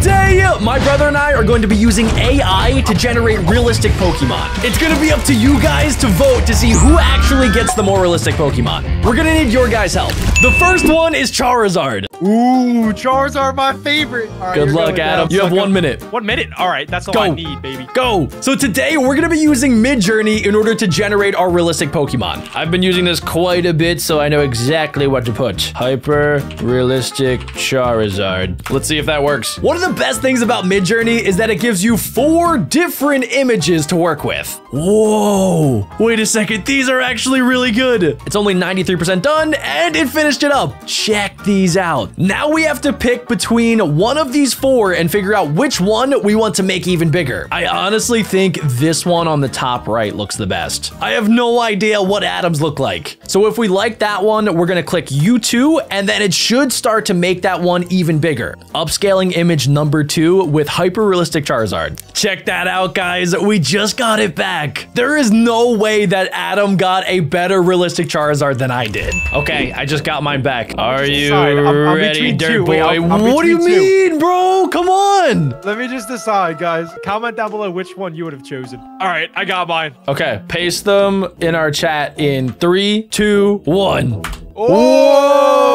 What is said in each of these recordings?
Today, my brother and I are going to be using AI to generate realistic Pokemon. It's going to be up to you guys to vote to see who actually gets the more realistic Pokemon. We're going to need your guys' help. The first one is Charizard. Ooh, Charizard, are my favorite. All right, Good luck, Adam. down. You have one minute. One minute. All right, that's all Go. I need, baby. Go! So today we're gonna be using Midjourney in order to generate our realistic Pokemon. I've been using this quite a bit, so I know exactly what to put. Hyper realistic Charizard. Let's see if that works. One of the best things about Midjourney is that it gives you four different images to work with. Whoa! Wait a second, these are actually really good. It's only 93% done, and it finished it up. Check these out. Now we have to pick between one of these four and figure out which one we want to make even bigger. I honestly think this one on the top right looks the best. I have no idea what atoms look like. So if we like that one, we're gonna click U2 and then it should start to make that one even bigger. Upscaling image number two with hyper realistic Charizard. Check that out, guys. We just got it back. There is no way that Adam got a better realistic Charizard than I did. Okay, I just got mine back. Are you decide. I'm- I'm ready, between dirt two. boy? Wait, I'm- I'm what do you two. mean, bro? Come on. Let me just decide, guys. Comment down below which one you would have chosen. All right, I got mine. Okay, paste them in our chat in three, two, one. Oh,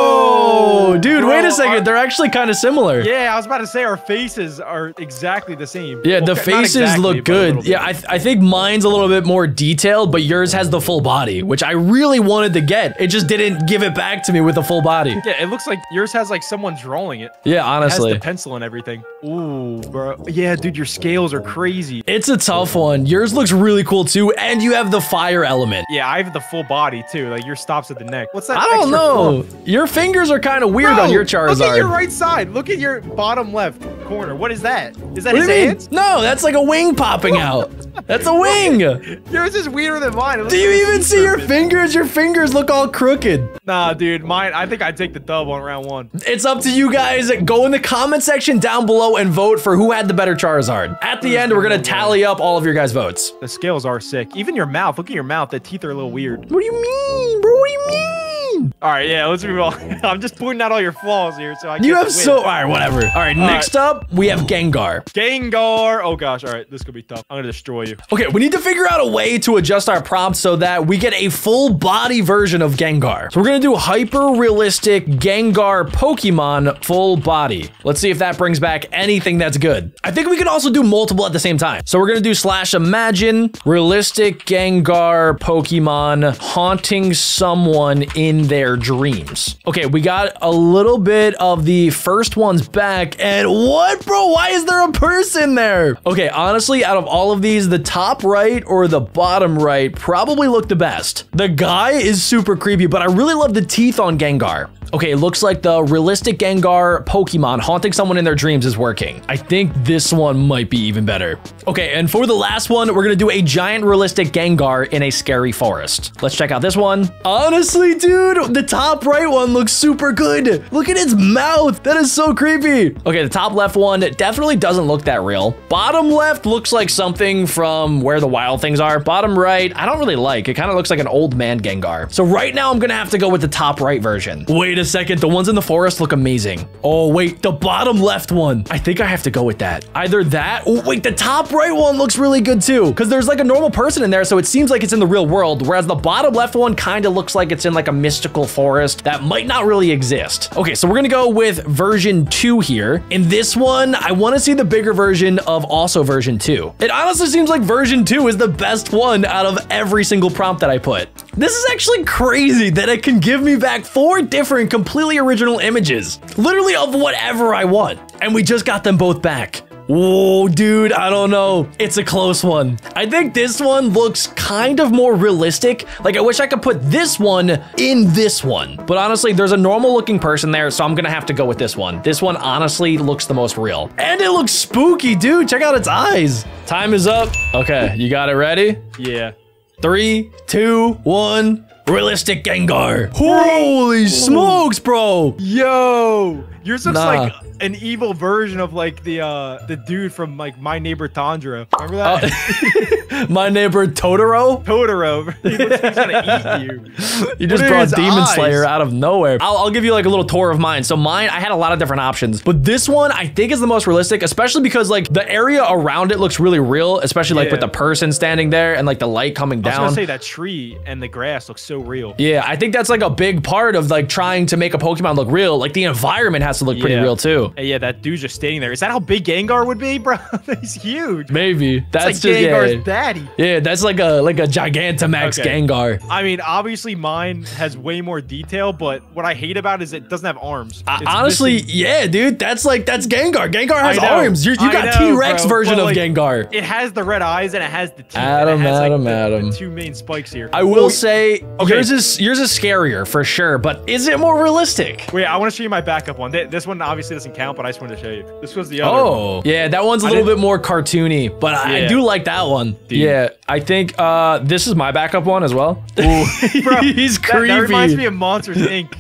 dude, Bro, wait a second. our- They're actually kind of similar. Yeah, I was about to say our faces are exactly the same. Yeah, the faces exactly, look good. Yeah, I, th- I think mine's a little bit more detailed, but yours has the full body, which I really wanted to get. It just didn't give it back to me with a full body. Yeah, it looks like yours has like someone drawing it. Yeah, It has the pencil and everything. Ooh, bro. Yeah, dude, your scales are crazy. It's a tough one. Yours looks really cool too, and you have the fire element. Yeah, I have the full body too. Like yours stops at the neck. What's that? I don't know. Your fingers are kind of weird Bro, on your Charizard. Look at your right side. Look at your bottom left corner. What is that? Is that What his hands? No, that's like a wing popping out. That's a wing. Yours is weirder than mine. Do you like even see your fingers? Your fingers look all crooked. Nah, dude, mine. I think I'd take the dub on round one. It's up to you guys. Go in the comment section down below and vote for who had the better Charizard. At the end, we're gonna tally up all of your guys' votes. The scales are sick. Even your mouth. Look at your mouth. The teeth are a little weird. What do you mean, bro? What do you mean? All right, yeah, let's move on. I'm just pointing out all your flaws here, so I You have win. so. All right, whatever. All right, next up, we have Gengar. Gengar. Oh gosh. All right, this could be tough. I'm gonna destroy you. Okay, we need to figure out a way to adjust our prompts so that we get a full body version of Gengar. So we're gonna do hyper realistic Gengar Pokemon full body. Let's see if that brings back anything that's good. I think we can also do multiple at the same time. So we're gonna do slash imagine realistic Gengar Pokemon haunting someone in their dreams. Okay, we got a little bit of the first ones back, and what, bro? Why is there a person there? Okay, honestly, out of all of these, the top right or the bottom right probably look the best. The guy is super creepy, but I really love the teeth on Gengar. Okay, it looks like the realistic Gengar Pokemon haunting someone in their dreams is working. I think this one might be even better. Okay, and for the last one, we're gonna do a giant realistic Gengar in a scary forest. Let's check out this one. Honestly, dude, the top right one looks super good. Look at its mouth. That is so creepy. Okay, the top left one definitely doesn't look that real. Bottom left looks like something from where the wild things are. Bottom right, I don't really like. It kind of looks like an old man Gengar. So right now, I'm gonna have to go with the top right version. Wait a second, the ones in the forest look amazing. Oh, wait, the bottom left one. I think I have to go with that. Either that, oh, wait, the top right one looks really good too, because there's like a normal person in there, so it seems like it's in the real world, whereas the bottom left one kind of looks like it's in like a mystical forest that might not really exist. Okay, so we're gonna go with version two here. In this one, I wanna see the bigger version of also version two. It honestly seems like version two is the best one out of every single prompt that I put. This is actually crazy that it can give me back four different completely original images, literally of whatever I want. And we just got them both back. Whoa, dude, I don't know. It's a close one. I think this one looks kind of more realistic. Like, I wish I could put this one in this one. But honestly, there's a normal looking person there, so I'm gonna have to go with this one. This one honestly looks the most real. And it looks spooky, dude. Check out its eyes. Time is up. Okay, you got it ready? Yeah. Three, two, one. Realistic Gengar. Holy smokes, bro. Yo, Yours looks Nah. like an evil version of like the uh the dude from like My Neighbor Tondra. Remember that? My neighbor Totoro. Totoro. he looks like he's gonna eat you. You just brought Demon eyes? Slayer out of nowhere. I'll, I'll give you like a little tour of mine. So mine, I had a lot of different options, but this one I think is the most realistic, especially because like the area around it looks really real, especially like with the person standing there and like the light coming down. I was gonna say that tree and the grass looks so real. Yeah, I think that's like a big part of like trying to make a Pokemon look real. Like the environment has to look pretty Yeah. real too. Hey, yeah, that dude's just standing there. Is that how big Gengar would be, bro? he's huge. Maybe that's like just Gengar's yeah. daddy. Yeah, that's like a like a Gigantamax Okay. Gengar. I mean, obviously mine has way more detail, but what I hate about it is it doesn't have arms. Uh, It's honestly, missing- yeah, dude, that's like that's Gengar. Gengar has arms. You, you I got T Rex version of like, Gengar. it has the red eyes and it has the teeth. Adam, has, like, Adam, the, Adam. The two main spikes here. I will Oh, say Okay. yours is yours is scarier for sure, but is it more realistic? Wait, I want to show you my backup one. Th- This one obviously doesn't count, but I just wanted to show you. This was the other. one. Oh, yeah, that one's a I little bit more cartoony, but I, I do like that one. Yeah, I think uh, this is my backup one as well. Bro, He's that- creepy. That, reminds me of Monsters Inc.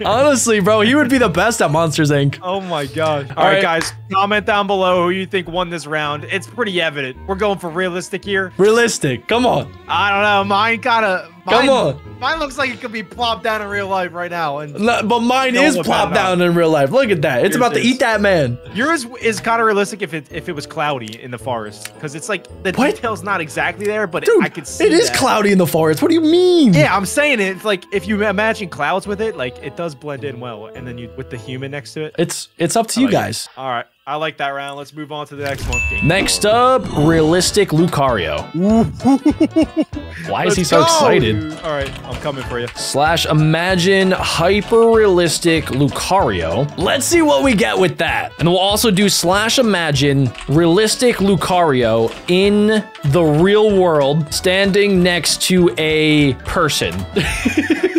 Honestly, bro, he would be the best at Monsters Inc. oh my gosh. All right, right. guys, comment down below who you think won this round. It's pretty evident. We're going for realistic here. Realistic. Come on. I don't know. Mine gotta. Come mine- on. Mine looks like it could be plopped down in real life right now. And No, but mine is plopped down in real life. Look at that. It's Yours about to eat that man. yours is kind of realistic if it if it was cloudy in the forest, because it's like the What? detail's not exactly there, but Dude, I could see it is that. cloudy in the forest. What do you mean? Yeah, I'm saying it. It's like if you imagine clouds with it, like it does blend in well, and then you with the human next to it. It's it's up to you oh, like it. guys. All right, I like that round. Let's move on to the next one. Game Next up, realistic Lucario. Why is Let's he so go, excited? All right, I'm coming for you. Slash imagine hyper realistic Lucario. Let's see what we get with that. And we'll also do slash imagine realistic Lucario in the real world standing next to a person.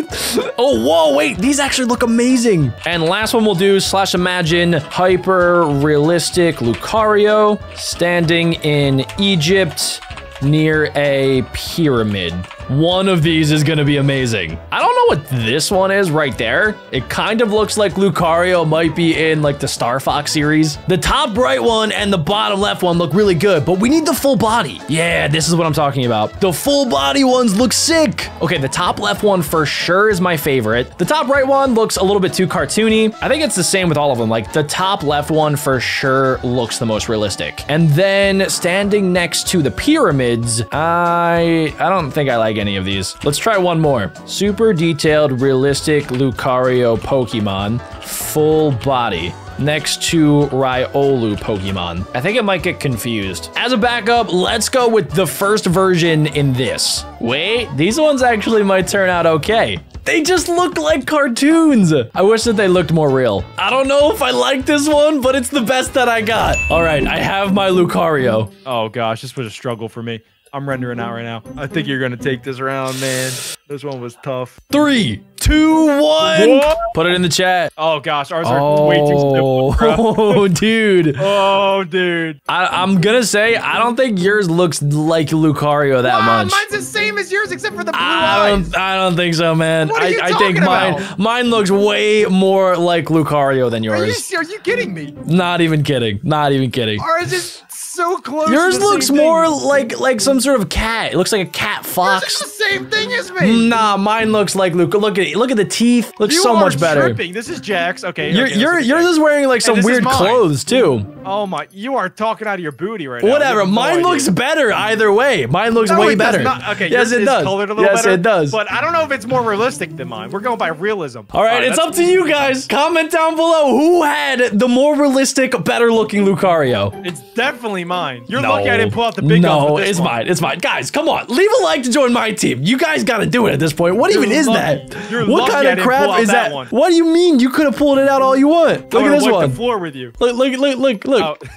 Oh, whoa, wait, these actually look amazing. And last one we'll do slash imagine hyper realistic Lucario standing in Egypt near a pyramid. One of these is gonna be amazing. I don't know what this one is right there. It kind of looks like Lucario might be in like the Star Fox series. The top right one and the bottom left one look really good, but we need the full body. Yeah, this is what I'm talking about. The full body ones look sick. Okay, the top left one for sure is my favorite. The top right one looks a little bit too cartoony. I think it's the same with all of them. Like the top left one for sure looks the most realistic. And then standing next to the pyramids, I I don't think I like any of these. Let's try one more. Super detailed, realistic Lucario Pokemon, full body next to Riolu Pokemon. I think it might get confused. As a backup, let's go with the first version in this. Wait, these ones actually might turn out okay. They just look like cartoons. I wish that they looked more real. I don't know if I like this one, but it's the best that I got. All right, I have my Lucario. Oh gosh, this was a struggle for me. I'm rendering out right now. I think you're gonna take this round, man. This one was tough. Three, two, one. What? Put it in the chat. Oh gosh, ours are way too simple. bro. Oh, dude. Oh, dude. I, I'm gonna say I don't think yours looks like Lucario that Ah, much. mine's the same as yours except for the blue I eyes. don't, I don't think so, man. What are I, you I think talking mine about? mine looks way more like Lucario than Are you, yours. are you kidding me? Not even kidding. Not even kidding. Ours is so close. Yours looks more thing. like like some sort of cat. It looks like a cat fox. the same thing as me. Nah, mine looks like Luca. Look at it. look at the teeth. Looks You so much better. Tripping. This is Jax. Okay. You're okay, you're is yours is wearing like some weird clothes too. Oh my! You are talking out of your booty right now. Whatever. no Mine idea. looks better either way. Mine looks No, way it does better. not. Okay, yes, it does. colored a little yes, better. it does. But I don't know if it's more realistic than mine. We're going by realism. All right, it's up to you guys. Comment down below who had the more realistic, better looking Lucario. It's definitely mine. You're No. lucky I didn't pull out the big guns No, it's one. mine. It's mine. Guys, come on. Leave a like to join my team. You guys got to do it at this point. What You're even is lucky. that? You're what kind of crap is that that? one. What do you mean? You could have pulled it out all you want. Look I'm at this one. the floor with you. Look, look, look, look, look. Oh,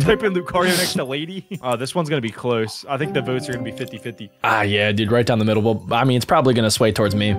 type in Lucario next to Lady. Oh, this one's gonna be close. I think the votes are gonna be 50-50. Ah, yeah, dude, right down the middle. Well, I mean, it's probably gonna sway towards me.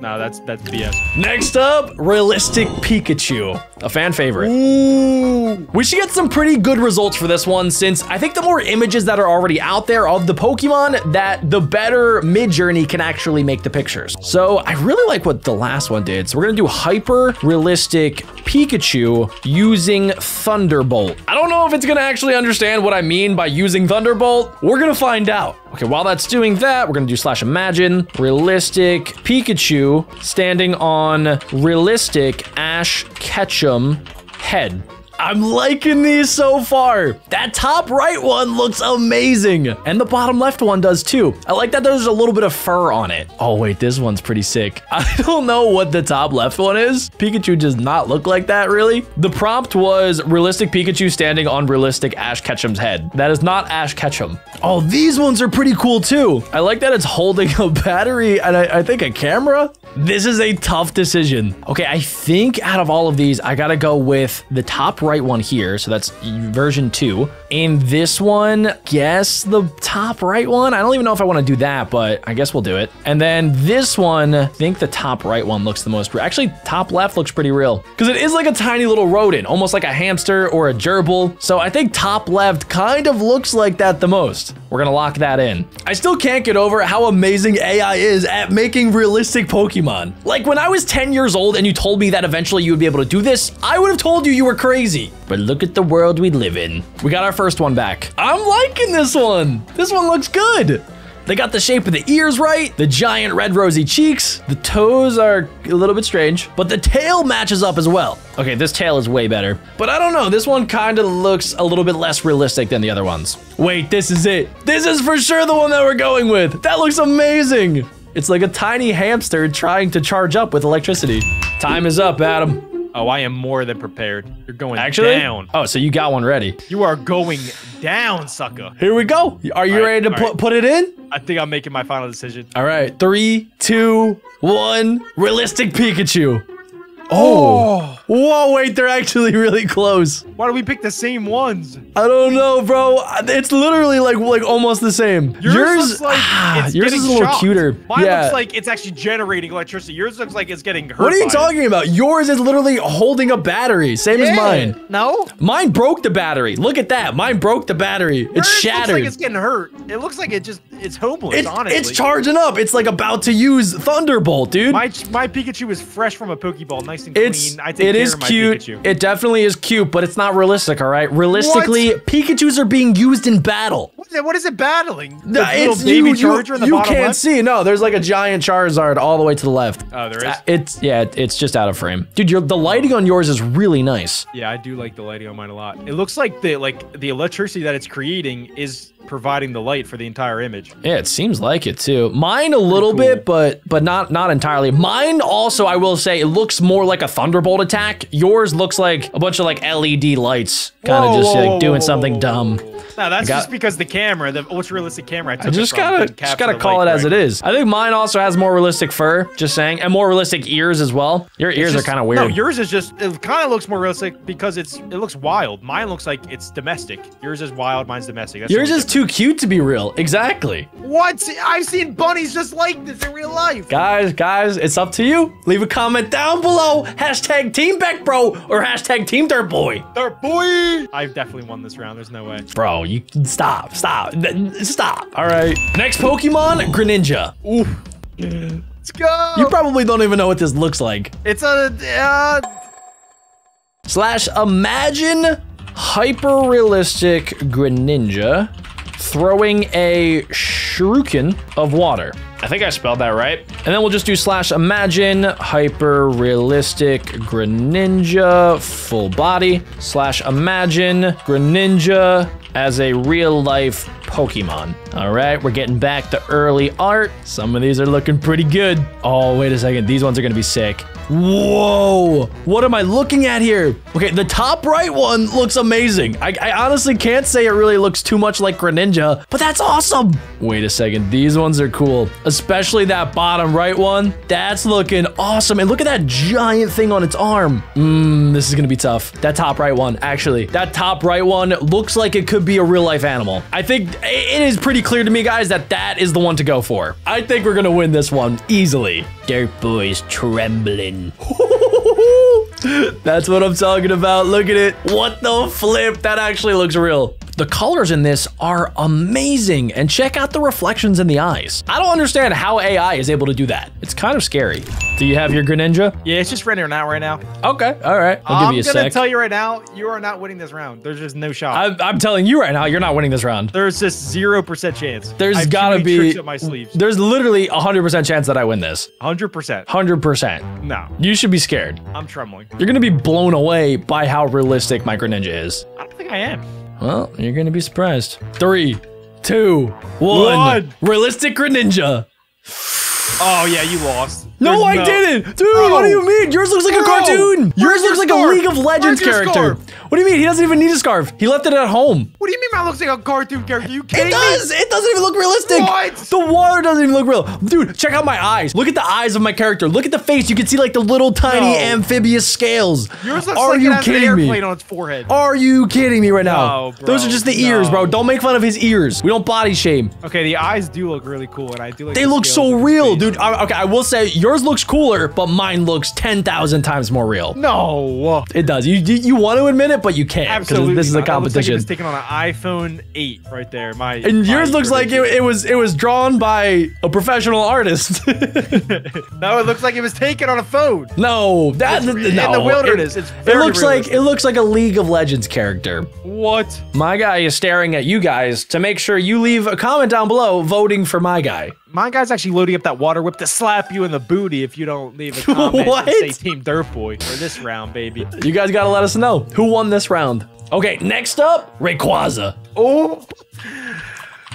No, that's that's BS. Next up, realistic Pikachu, a fan favorite. Ooh, We should get some pretty good results for this one since I think the more images that are already out there of the Pokemon, that the better Midjourney can actually make the pictures. So I really like what the last one did. So we're gonna do hyper realistic Pikachu using Thunderbolt. I don't know if it's gonna actually understand what I mean by using Thunderbolt. We're gonna find out. Okay, while that's doing that, we're gonna do slash imagine realistic Pikachu standing on realistic Ash Ketchum head. I'm liking these so far. That top right one looks amazing. And the bottom left one does too. I like that there's a little bit of fur on it. Oh wait, this one's pretty sick. I don't know what the top left one is. Pikachu does not look like that really. The prompt was realistic Pikachu standing on realistic Ash Ketchum's head. That is not Ash Ketchum. Oh, these ones are pretty cool too. I like that it's holding a battery and I, I think a camera. This is a tough decision. Okay, I think out of all of these, I gotta go with the top right one here. So that's version two. And this one, guess the top right one. I don't even know if I want to do that, but I guess we'll do it. And then this one, I think the top right one looks the most. Actually, top left looks pretty real because it is like a tiny little rodent, almost like a hamster or a gerbil. So I think top left kind of looks like that the most. We're gonna lock that in. I still can't get over how amazing AI is at making realistic Pokemon. Like when I was 10 years old and you told me that eventually you would be able to do this, I would have told you you were crazy. But look at the world we live in. We got our first one back. I'm liking this one. This one looks good. They got the shape of the ears right, the giant red rosy cheeks, the toes are a little bit strange, but the tail matches up as well. Okay, this tail is way better. But I don't know, this one kind of looks a little bit less realistic than the other ones. Wait, this is it. This is for sure the one that we're going with. That looks amazing. It's like a tiny hamster trying to charge up with electricity. Time is up, Adam. Oh, I am more than prepared. You're going Actually? down. Oh, so you got one ready. You are going down, sucker. Here we go. Are you right, ready to put, right. put it in? I think I'm making my final decision. All right, three, two, one. Realistic Pikachu. Oh. Whoa, wait, they're actually really close. Why do we pick the same ones? I don't know, bro. It's literally like like almost the same. Yours, looks like ah, it's yours getting is a little shocked. cuter. Mine yeah. looks like it's actually generating electricity. Yours looks like it's getting hurt. what are you by it. talking about? Yours is literally holding a battery, same as mine. No. Mine broke the battery. Look at that. Mine broke the battery. It's Yours shattered. Looks like it's getting hurt. It looks like it just it's hopeless. It's, honestly, it's charging up. It's like about to use Thunderbolt, dude. My my Pikachu is fresh from a Pokeball, nice and It's clean. I take it care is of my cute. Pikachu. It definitely is cute, but it's not realistic. All right, realistically, Pikachu's are being used in battle. What is it, what is it battling? The No, little it's baby you. Charger You, in the you can't left? see. No, there's like a giant Charizard all the way to the left. Oh, there is. Uh, It's yeah, it- it's just out of frame, dude. Your the lighting on yours is really nice. Yeah, I do like the lighting on mine a lot. It looks like the like the electricity that it's creating is providing the light for the entire image. Yeah, it seems like it too. Mine a little cool. bit, but but not not entirely. Mine also, I will say, it looks more like a thunderbolt attack. Yours looks like a bunch of like LED lights, kind of just whoa, like doing something whoa, dumb. whoa, whoa. No, that's got- just because the camera, the ultra realistic camera. I, took I just it from gotta didn't just gotta call it light as it correctly. I think mine also has more realistic fur. Just saying, and more realistic ears as well. Your ears It's are kind of weird. No, yours is just it kind of looks more realistic because it's it looks wild. Mine looks like it's domestic. Yours is wild, mine's domestic. That's Yours is too cute to be real. Exactly. different. What? I've seen bunnies just like this in real life. Guys, guys, it's up to you. Leave a comment down below. Hashtag Team Beck Bro or hashtag Team Dirt Boy. Dirt boy. I've definitely won this round. There's no way. Bro, you stop, stop, stop. All right. Next Pokemon, Greninja. Let's go. You probably don't even know what this looks like. it's a uh, Slash imagine hyper realistic Greninja throwing a shuriken of water. I think I spelled that right. And then we'll just do slash imagine hyper realistic Greninja full body slash imagine Greninja as a real life Pokemon. All right, we're getting back to early art. Some of these are looking pretty good. Oh, wait a second. These ones are gonna be sick. Whoa! What am I looking at here? Okay, the top right one looks amazing. I, I honestly can't say it really looks too much like Greninja, but that's awesome. Wait a second, these ones are cool. Especially that bottom right one. That's looking awesome. And look at that giant thing on its arm. Hmm. Mmm, this is gonna be tough. That top right one, actually, that top right one looks like it could be a real life animal. I think it is pretty clear to me, guys, that that is the one to go for. I think we're gonna win this one easily. Dirt Boy's trembling. That's what I'm talking about. Look at it. What the flip? That actually looks real. The colors in this are amazing, and check out the reflections in the eyes. I don't understand how AI is able to do that. It's kind of scary. Do you have your Greninja? Yeah, it's just rendering out right now. Okay, all right. I'll I'm give you a gonna sec. tell you right now, you are not winning this round. There's just no shot. I'm, I'm telling you right now, you're not winning this round. There's just zero percent chance. There's I've gotta be. up my sleeves. There's literally a hundred percent chance that I win this. Hundred percent. Hundred percent. No, You should be scared. I'm trembling. You're gonna be blown away by how realistic my Greninja is. I don't think I am. Well, you're gonna be surprised. Three, two, one. One. Realistic Greninja. Oh yeah, you lost. No, There's I didn't, dude. Bro. What do you mean? Yours looks like a cartoon. Yours Where's looks like a? League of Legends Where's character. What do you mean? He doesn't even need a scarf. He left it at home. What do you mean mine looks like a cartoon character? You kidding It does. It doesn't even look realistic. What? The water doesn't even look real. Dude, check out my eyes. Look at the eyes of my character. Look at the face. You can see like the little tiny No. amphibious scales. Yours looks Are like you it has an kidding airplane me? on its forehead. Are you kidding me right now? No, bro, Those are just the ears, bro. Don't make fun of his ears. We don't body shame. Okay, the eyes do look really cool, and I do like. They the look so real, dude. I- Okay, I will say yours looks cooler, but mine looks 10,000 times more real. No. It does. You you, you want to admit it, but you can't because this is a not. That looks like it competition. was taken on an iPhone 8 right there. My and my yours looks like it, it was it was drawn by a professional artist. No, it looks like it was taken on a phone. no, that It's no. in the wilderness. It, It's it looks like it looks like a League of Legends character. What? My guy is staring at you guys to make sure you leave a comment down below voting for my guy. My guy's actually loading up that water whip to slap you in the booty if you don't leave a comment What? and say Team Dirt Boy for this round, baby. You guys gotta let us know who won this round. Okay, next up, Rayquaza. Oh,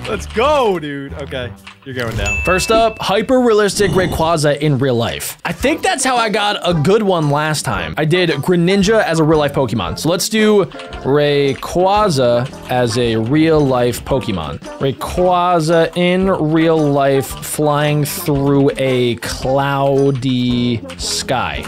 let's go, dude. Okay, you're going down. First up, hyper realistic Rayquaza in real life. I think that's how I got a good one last time. I did Greninja as a real life Pokemon. So let's do Rayquaza as a real life Pokemon. Rayquaza in real life flying through a cloudy sky.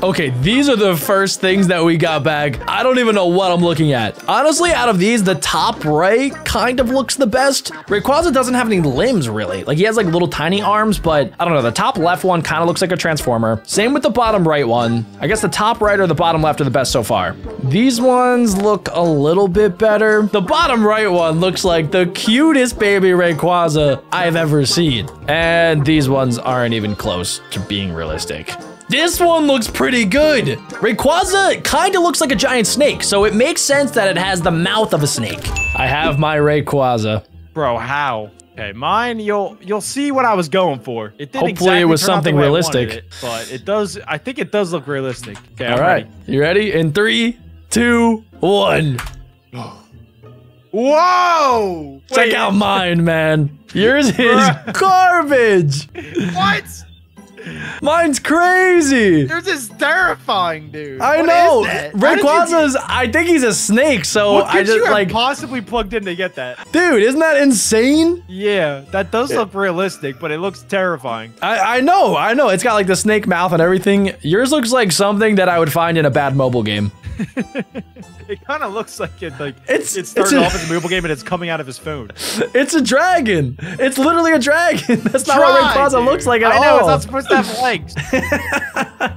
Okay, these are the first things that we got back. I don't even know what I'm looking at. Honestly, out of these, the top right kind of looks the best. Rayquaza doesn't have any limbs, really. Like, he has, like, little tiny arms, but I don't know. The top left one kind of looks like a Transformer. Same with the bottom right one. I guess the top right or the bottom left are the best so far. These ones look a little bit better. The bottom right one looks like the cutest baby Rayquaza I've ever seen. And these ones aren't even close to being realistic. This one looks pretty good. Rayquaza kind of looks like a giant snake, so it makes sense that it has the mouth of a snake. I have my Rayquaza. Bro, how? Okay, mine. You'll you'll see what I was going for. It didn't Hopefully exactly it was turn out the something realistic. it, but it does. I think it does look realistic. Okay, All right, ready. you ready? In three, two, one. Whoa! Check Wait, out mine, man. Yours is garbage. What? Mine's crazy. Yours is terrifying, dude. I What know. is that? How did you- Rayquaza's. I think he's a snake, so What I could you just have like, possibly plugged in to get that? dude, isn't that insane? Yeah, that does look realistic, but it looks terrifying. I, I know, I know. It's got like the snake mouth and everything. Yours looks like something that I would find in a bad mobile game. It kind of looks like it like It's- it started it's a- off as a mobile game and it's coming out of his phone. It's a dragon. It's literally a dragon. That's not what Try, Rayquaza dude. looks like at I know all. it's not supposed to have legs.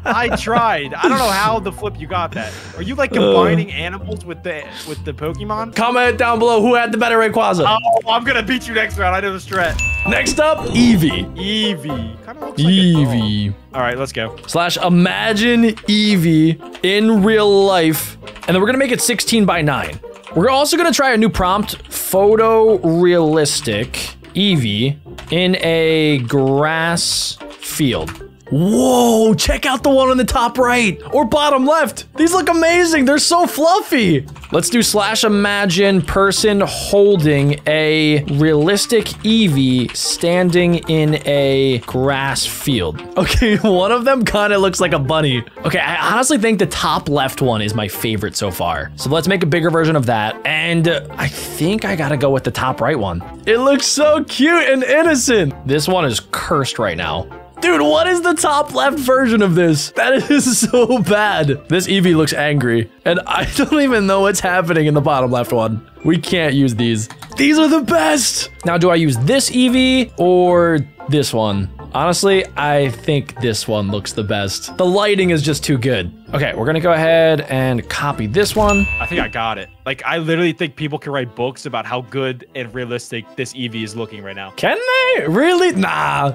I tried. I don't know how the flip you got that. Are you like uh. combining animals with the with the Pokemon? Comment down below who had the better Rayquaza. Oh, I'm gonna beat you next round. I know the strat. Next up, Eevee. Eevee. Kind of looks like. Eevee. All right, let's go. Slash imagine Eevee in real life. And then we're gonna make it 16 by 9. We're also gonna try a new prompt, photorealistic Eevee in a grass field. Whoa, check out the one on the top right or bottom left. These look amazing. They're so fluffy. Let's do slash imagine person holding a realistic Eevee standing in a grass field. Okay, one of them kind of looks like a bunny. Okay, I honestly think the top left one is my favorite so far. So let's make a bigger version of that. And I think I gotta go with the top right one. It looks so cute and innocent. This one is cursed right now. Dude, what is the top left version of this? That is so bad. This Eevee looks angry, and I don't even know what's happening in the bottom left one. We can't use these. These are the best. Now, do I use this Eevee or this one? Honestly, I think this one looks the best. The lighting is just too good. Okay, we're gonna go ahead and copy this one. I think I got it. Like, I literally think people can write books about how good and realistic this Eevee is looking right now. Can they? Really? Nah.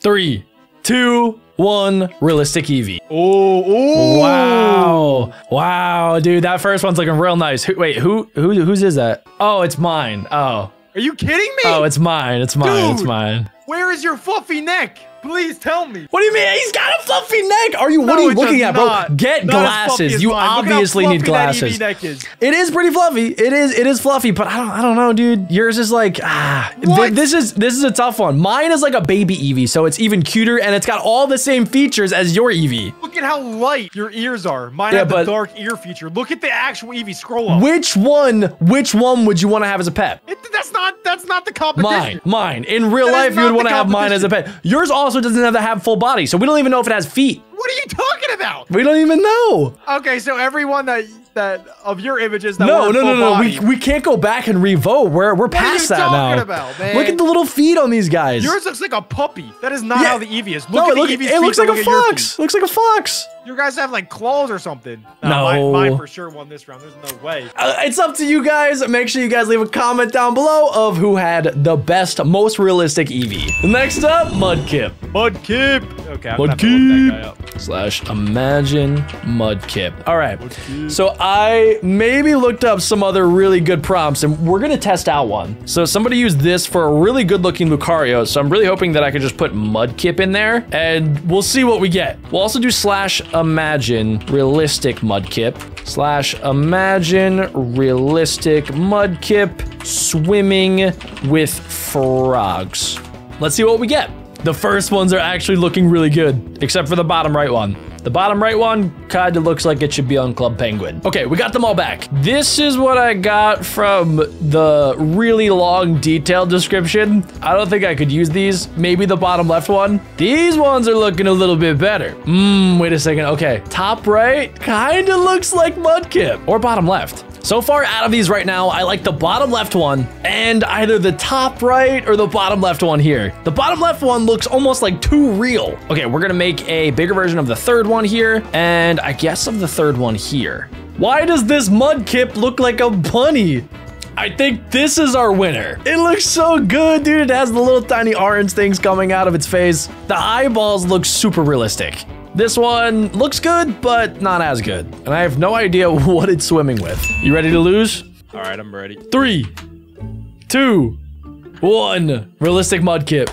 Three, two, one. Realistic Eevee. Oh. Wow. Wow, dude, that first one's looking real nice. Who, wait, who, who, whose is that? Oh, it's mine. Oh. Are you kidding me? Oh, it's mine. It's mine. It's mine. Where is your fluffy neck? Please tell me. What do you mean? He's got a fluffy neck. Are you? what are you looking at, bro? Get Not glasses. You mine. Look at how obviously need glasses. Is. It is pretty fluffy. It is. It is fluffy, but I don't. I don't know, dude. Yours is like ah. th- this is this is a tough one. Mine is like a baby Eevee, so it's even cuter, and it's got all the same features as your Eevee. Look at how light your ears are. Mine Yeah, have the dark ear feature. Look at the actual Eevee scroll up. Which one? Which one would you want to have as a pet? It, that's not that's not the competition. Mine, mine. In real That life, you would want to have mine as a pet. Yours also doesn't have to have full body, so we don't even know if it has feet. What are you talking about? We don't even know. Okay, so everyone that that of your images that No, no, no, no. body, We, we can't go back and revote. We're we're are you past that talking now. about, man? Look at the little feet on these guys. yours looks like a puppy. That is not Yeah. how the Eevee is. Look no, at it, the look- Eevee's it looks like a look fox. Looks like a fox. You guys have like claws or something. No. mine, mine for sure won this round. There's no way. Uh, it's up to you guys. Make sure you guys leave a comment down below of who had the best, most realistic Eevee. Next up, Mudkip. Mudkip. Okay, I'm gonna have to look that guy Mudkip up. Slash Imagine Mudkip. All right. So I maybe looked up some other really good prompts, and we're gonna test out one. So somebody used this for a really good-looking Lucario. So I'm really hoping that I could just put Mudkip in there, and we'll see what we get. We'll also do slash Imagine realistic Mudkip slash Imagine realistic Mudkip swimming with frogs. Let's see what we get. The first ones are actually looking really good, except for the bottom right one. The bottom right one kinda looks like it should be on Club Penguin. Okay, we got them all back. This is what I got from the really long detailed description. I don't think I could use these. Maybe the bottom left one. These ones are looking a little bit better. Mmm, wait a second. Okay, top right kinda looks like Mudkip. Or bottom left. So far out of these right now, I like the bottom left one and either the top right or the bottom left one here. The bottom left one looks almost like too real. Okay, we're gonna make a bigger version of the third one here and I guess of the third one here. Why does this Mudkip look like a bunny? I think this is our winner. It looks so good, dude. It has the little tiny orange things coming out of its face. The eyeballs look super realistic. This one looks good, but not as good. And I have no idea what it's swimming with. You ready to lose? All right, I'm ready. Three, two, one. Realistic Mudkip.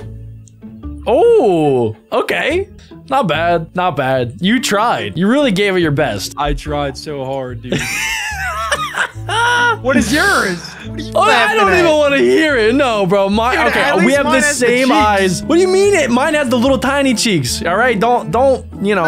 Oh, okay. Not bad, not bad. You tried. You really gave it your best. I tried so hard, dude. what is yours? What you Oh, I don't at? even want to hear it. No, bro. My Dude, okay. We have the has the same eyes. What do you mean? It mine has the little tiny cheeks. All right. Don't don't you know?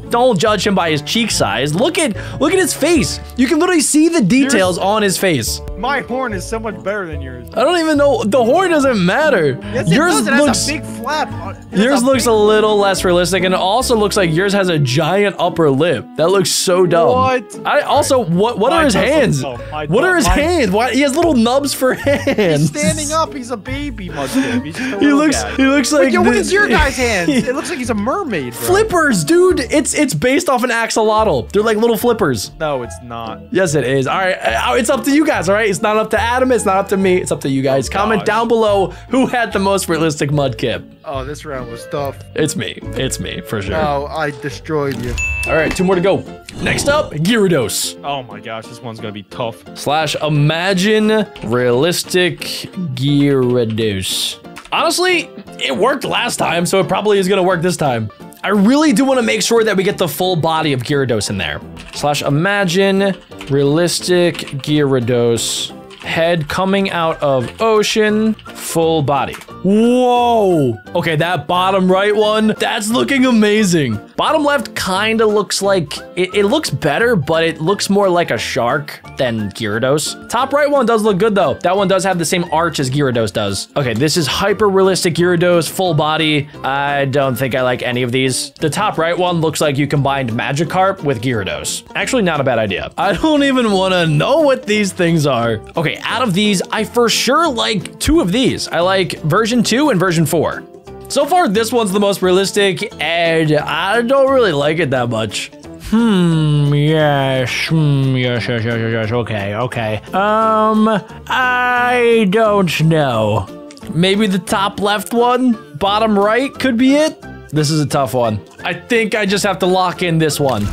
No. Don't judge him by his cheek size. Look at look at his face. You can literally see the details on his face. My horn is so much better than yours. I don't even know. The horn doesn't matter. Yes, yours does. It has looks. a big flap. it Yours a looks big- a little less realistic, and it also looks like yours has a giant upper lip. That looks so dumb. What? I also what what are his look hands? dumb. What are his Mine- hands? Why he has little nubs for hands? He's standing up. He's a baby Mudkip. He's just a He looks guy. he looks like Wait, yo, what is your guy's hands? It looks like he's a mermaid, bro. flippers, dude. It's it's based off an axolotl. They're like little flippers. No, it's not. Yes, it is. All right, uh, it's up to you guys. All right, it's not up to Adam. It's not up to me. It's up to you guys. Comment gosh. down below who had the most realistic Mudkip. Oh, this round was tough. It's me. It's me for sure. Oh, I destroyed you. All right, two more to go. Next up, Gyarados Oh my gosh, this one's gonna be tough. slash Imagine realistic Gyarados. Honestly, it worked last time, so it probably is gonna work this time. I really do want to make sure that we get the full body of Gyarados in there. Slash Imagine realistic Gyarados. Head coming out of ocean, full body. Whoa! Okay, that bottom right one, that's looking amazing. Bottom left kind of looks like, it, it looks better, but it looks more like a shark than Gyarados. Top right one does look good though. That one does have the same arch as Gyarados does. Okay, this is hyper realistic Gyarados, full body. I don't think I like any of these. The top right one looks like you combined Magikarp with Gyarados. Actually, not a bad idea. I don't even want to know what these things are. Okay, out of these, I for sure like two of these. I like version two and version four. So far, this one's the most realistic, and I don't really like it that much. Hmm, yes, hmm, yes, yes, yes, yes, yes, okay, okay. Um, I don't know. Maybe the top left one, bottom right could be it? This is a tough one. I think I just have to lock in this one.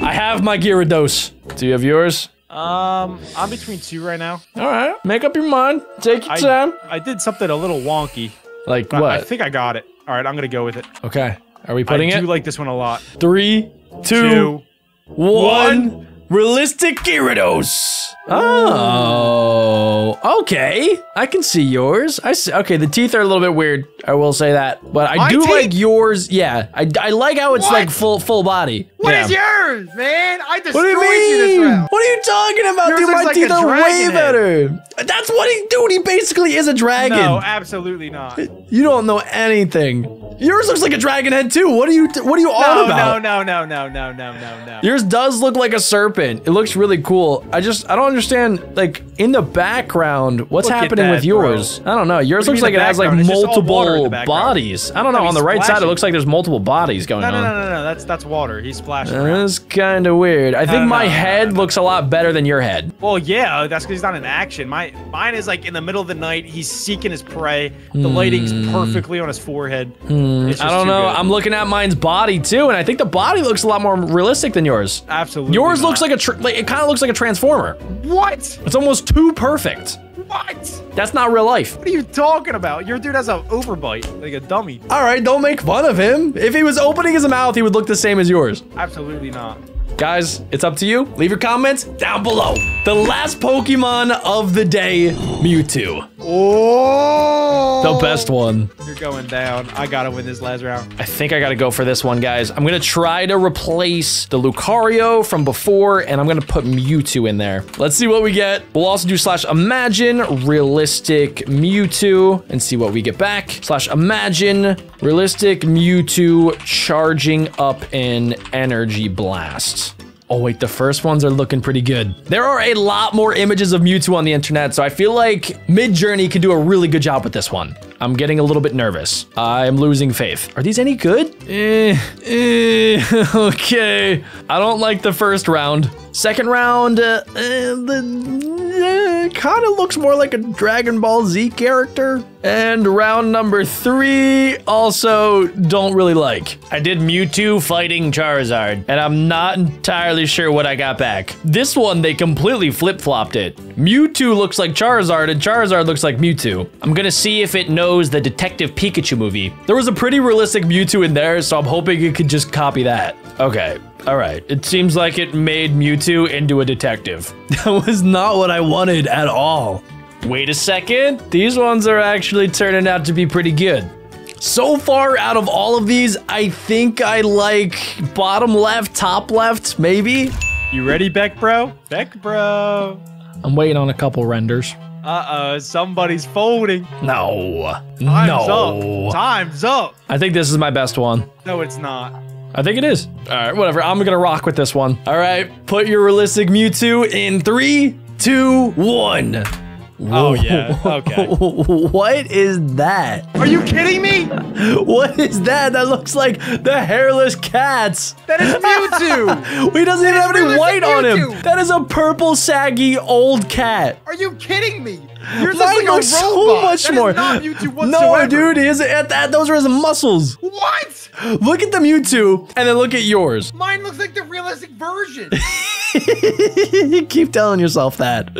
I have my Gyarados. Do you have yours? Um, I'm between two right now. All right, make up your mind. Take your I, time. I did something a little wonky. Like what? I think I got it. All right, I'm gonna go with it. okay, are we putting I it? I do like this one a lot. Three, two, Two. one. Realistic Gyarados. Oh, okay. I can see yours. I see. Okay, the teeth are a little bit weird. I will say that, but I My do teeth? like yours. Yeah, I, I like how it's What? like full full body. What yeah. is yours, man? I destroyed What do you you this mean? round. What are you talking about? Yours dude, looks my like teeth a are way dragon head. better. That's what he, dude. He basically is a dragon. No, absolutely not. You don't know anything. Yours looks like a dragon head too. What are you? What are you on about? no, no, no, no, no, no, no, no. Yours does look like a serpent. It looks really cool. I just I don't understand like in the background what's Look happening with that, bro. yours. I don't know. Yours looks like it has like background? It's just all water in multiple bodies. I don't know. No, on the right side, it looks like there's multiple bodies going No, no, on. no, no, no. That's that's water. He's splashing. That's kind of weird. I think no, my no, no, head no, no. looks a lot better than your head. Well, yeah, that's because he's not in action. My mine is like in the middle of the night. He's seeking his prey. The lighting's perfectly on his forehead. Hmm. I don't know. good. I'm looking at mine's body too, and I think the body looks a lot more realistic than yours. absolutely. Yours not. looks like a tr- like it kind of looks like a transformer. what? It's almost too perfect. What? That's not real life. What are you talking about? Your dude has an overbite, like a dummy. All right, don't make fun of him. If he was opening his mouth, he would look the same as yours. Absolutely not. Guys, it's up to you. Leave your comments down below. The last Pokemon of the day, Mewtwo. Oh, The best one. You're going down. I gotta win this last round. I think I gotta go for this one, guys. I'm gonna try to replace the Lucario from before, and I'm gonna put Mewtwo in there. Let's see what we get. We'll also do slash imagine realistic Mewtwo and see what we get back. Slash imagine realistic Mewtwo charging up in energy blast. Oh wait, the first ones are looking pretty good. There are a lot more images of Mewtwo on the internet, so I feel like Midjourney can do a really good job with this one. I'm getting a little bit nervous. I'm losing faith. Are these any good? Eh, eh, okay. I don't like the first round. Second round, uh, uh, uh, kind of looks more like a Dragon Ball Z character. And round number three, also don't really like. I did Mewtwo fighting Charizard, and I'm not entirely sure what I got back. This one, they completely flip-flopped it. Mewtwo looks like Charizard, and Charizard looks like Mewtwo. I'm gonna see if it knows the Detective Pikachu movie. There was a pretty realistic Mewtwo in there, so I'm hoping it could just copy that. Okay, all right. It seems like it made Mewtwo into a detective. That was not what I wanted at all. Wait a second. These ones are actually turning out to be pretty good. So far out of all of these, I think I like bottom left, top left, maybe. You ready, Beck Bro? Beck Bro. I'm waiting on a couple renders. Uh-oh, somebody's folding. No. Time's no. up. Time's up. I think this is my best one. No, it's not. I think it is. All right, whatever. I'm gonna rock with this one. All right, put your realistic Mewtwo in three, two, one. Oh, yeah. Okay. what is that? Are you kidding me? What is that? That looks like the hairless cats. That is Mewtwo. He doesn't even have any white on him. That is a purple, saggy old cat. Are you kidding me? Yours Mine like so much That more. no, dude, he is at that. Those are his muscles. What? Look at the Mewtwo, and then look at yours. Mine looks like the realistic version. you keep telling yourself that.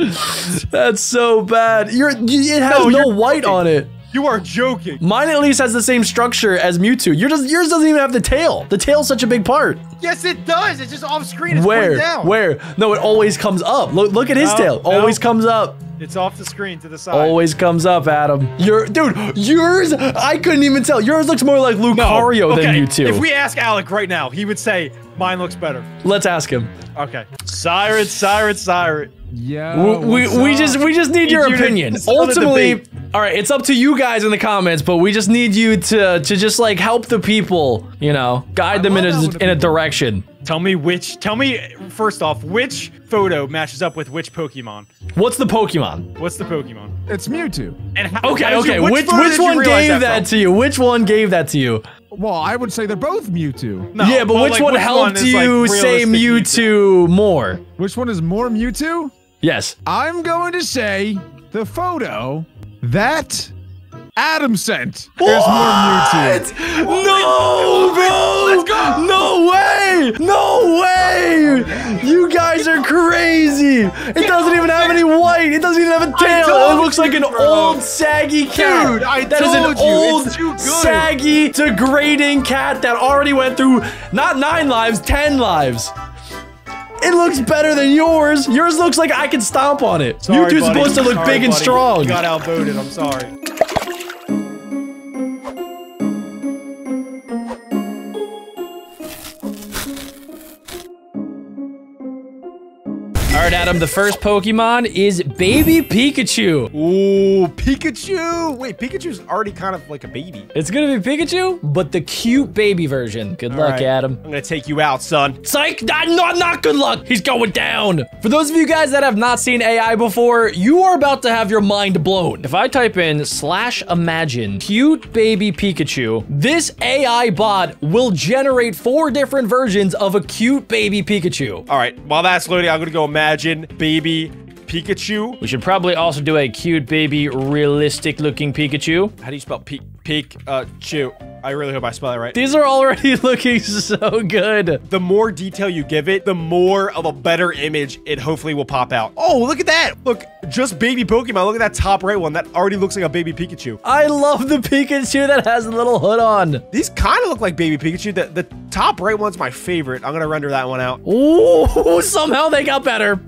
That's so bad. You're, it has No, no, white on it. You are joking. Mine at least has the same structure as Mewtwo. Yours, does, yours doesn't even have the tail. The tail's such a big part. Yes, it does. It's just off screen. It's Where? down. Where? No, it always comes up. Look, look at his No, tail. no. Always comes up. It's off the screen to the side. Always comes up, Adam. Your dude, yours. I couldn't even tell. Yours looks more like Lucario okay. than Mewtwo. If we ask Alec right now, he would say mine looks better. Let's ask him. Okay. Siren, siren, siren. Yeah. we, we, we just we just need your you opinion. Ultimately, all right, it's up to you guys in the comments, but we just need you to to just like help the people, you know, guide them in a helping the in a direction. Tell me which. Tell me first off, which photo matches up with which Pokemon? What's the Pokemon? What's the Pokemon? It's Mewtwo. And how, Okay, how okay. you- which photo which one gave that, from? to you? Which one gave that to you? Well, I would say they're both Mewtwo. No, yeah, but which like, one which helped is, like, you say realistic Mewtwo more? Which one is more Mewtwo? Yes. I'm going to say the photo that Adam sent is more Mewtwo. No, bro! Let's go! No way! No way! You guys are crazy! It doesn't even have any white. It doesn't even have a tail. It looks like an old saggy cat. Dude, I That is an told you, old it's too good. saggy degrading cat that already went through not nine lives, ten lives. It looks better than yours. Yours looks like I can stomp on it. Sorry, Mewtwo's buddy. supposed to look Sorry, big and strong. You got outvoted. I'm sorry. All right, Adam, the first Pokemon is Baby Pikachu. Ooh, Pikachu. Wait, Pikachu's already kind of like a baby. It's gonna be Pikachu, but the cute baby version. Good luck, All right. Adam. I'm gonna take you out, son. Psych! Not, not, not good luck! He's going down! For those of you guys that have not seen AI before, you are about to have your mind blown. If I type in slash imagine cute baby Pikachu, this AI bot will generate four different versions of a cute baby Pikachu. All right, while that's loading, I'm gonna go imagine baby Pikachu. We should probably also do a cute baby realistic looking Pikachu. How do you spell peak? Peak, uh. I really hope I spell that right. These are already looking so good. The more detail you give it, the more of a better image it hopefully will pop out. Oh, look at that. Look, just baby Pokemon. Look at that top right one. That already looks like a baby Pikachu. I love the Pikachu that has a little hood on. These kind of look like baby Pikachu. The, the top right one's my favorite. I'm going to render that one out. Ooh, somehow they got better.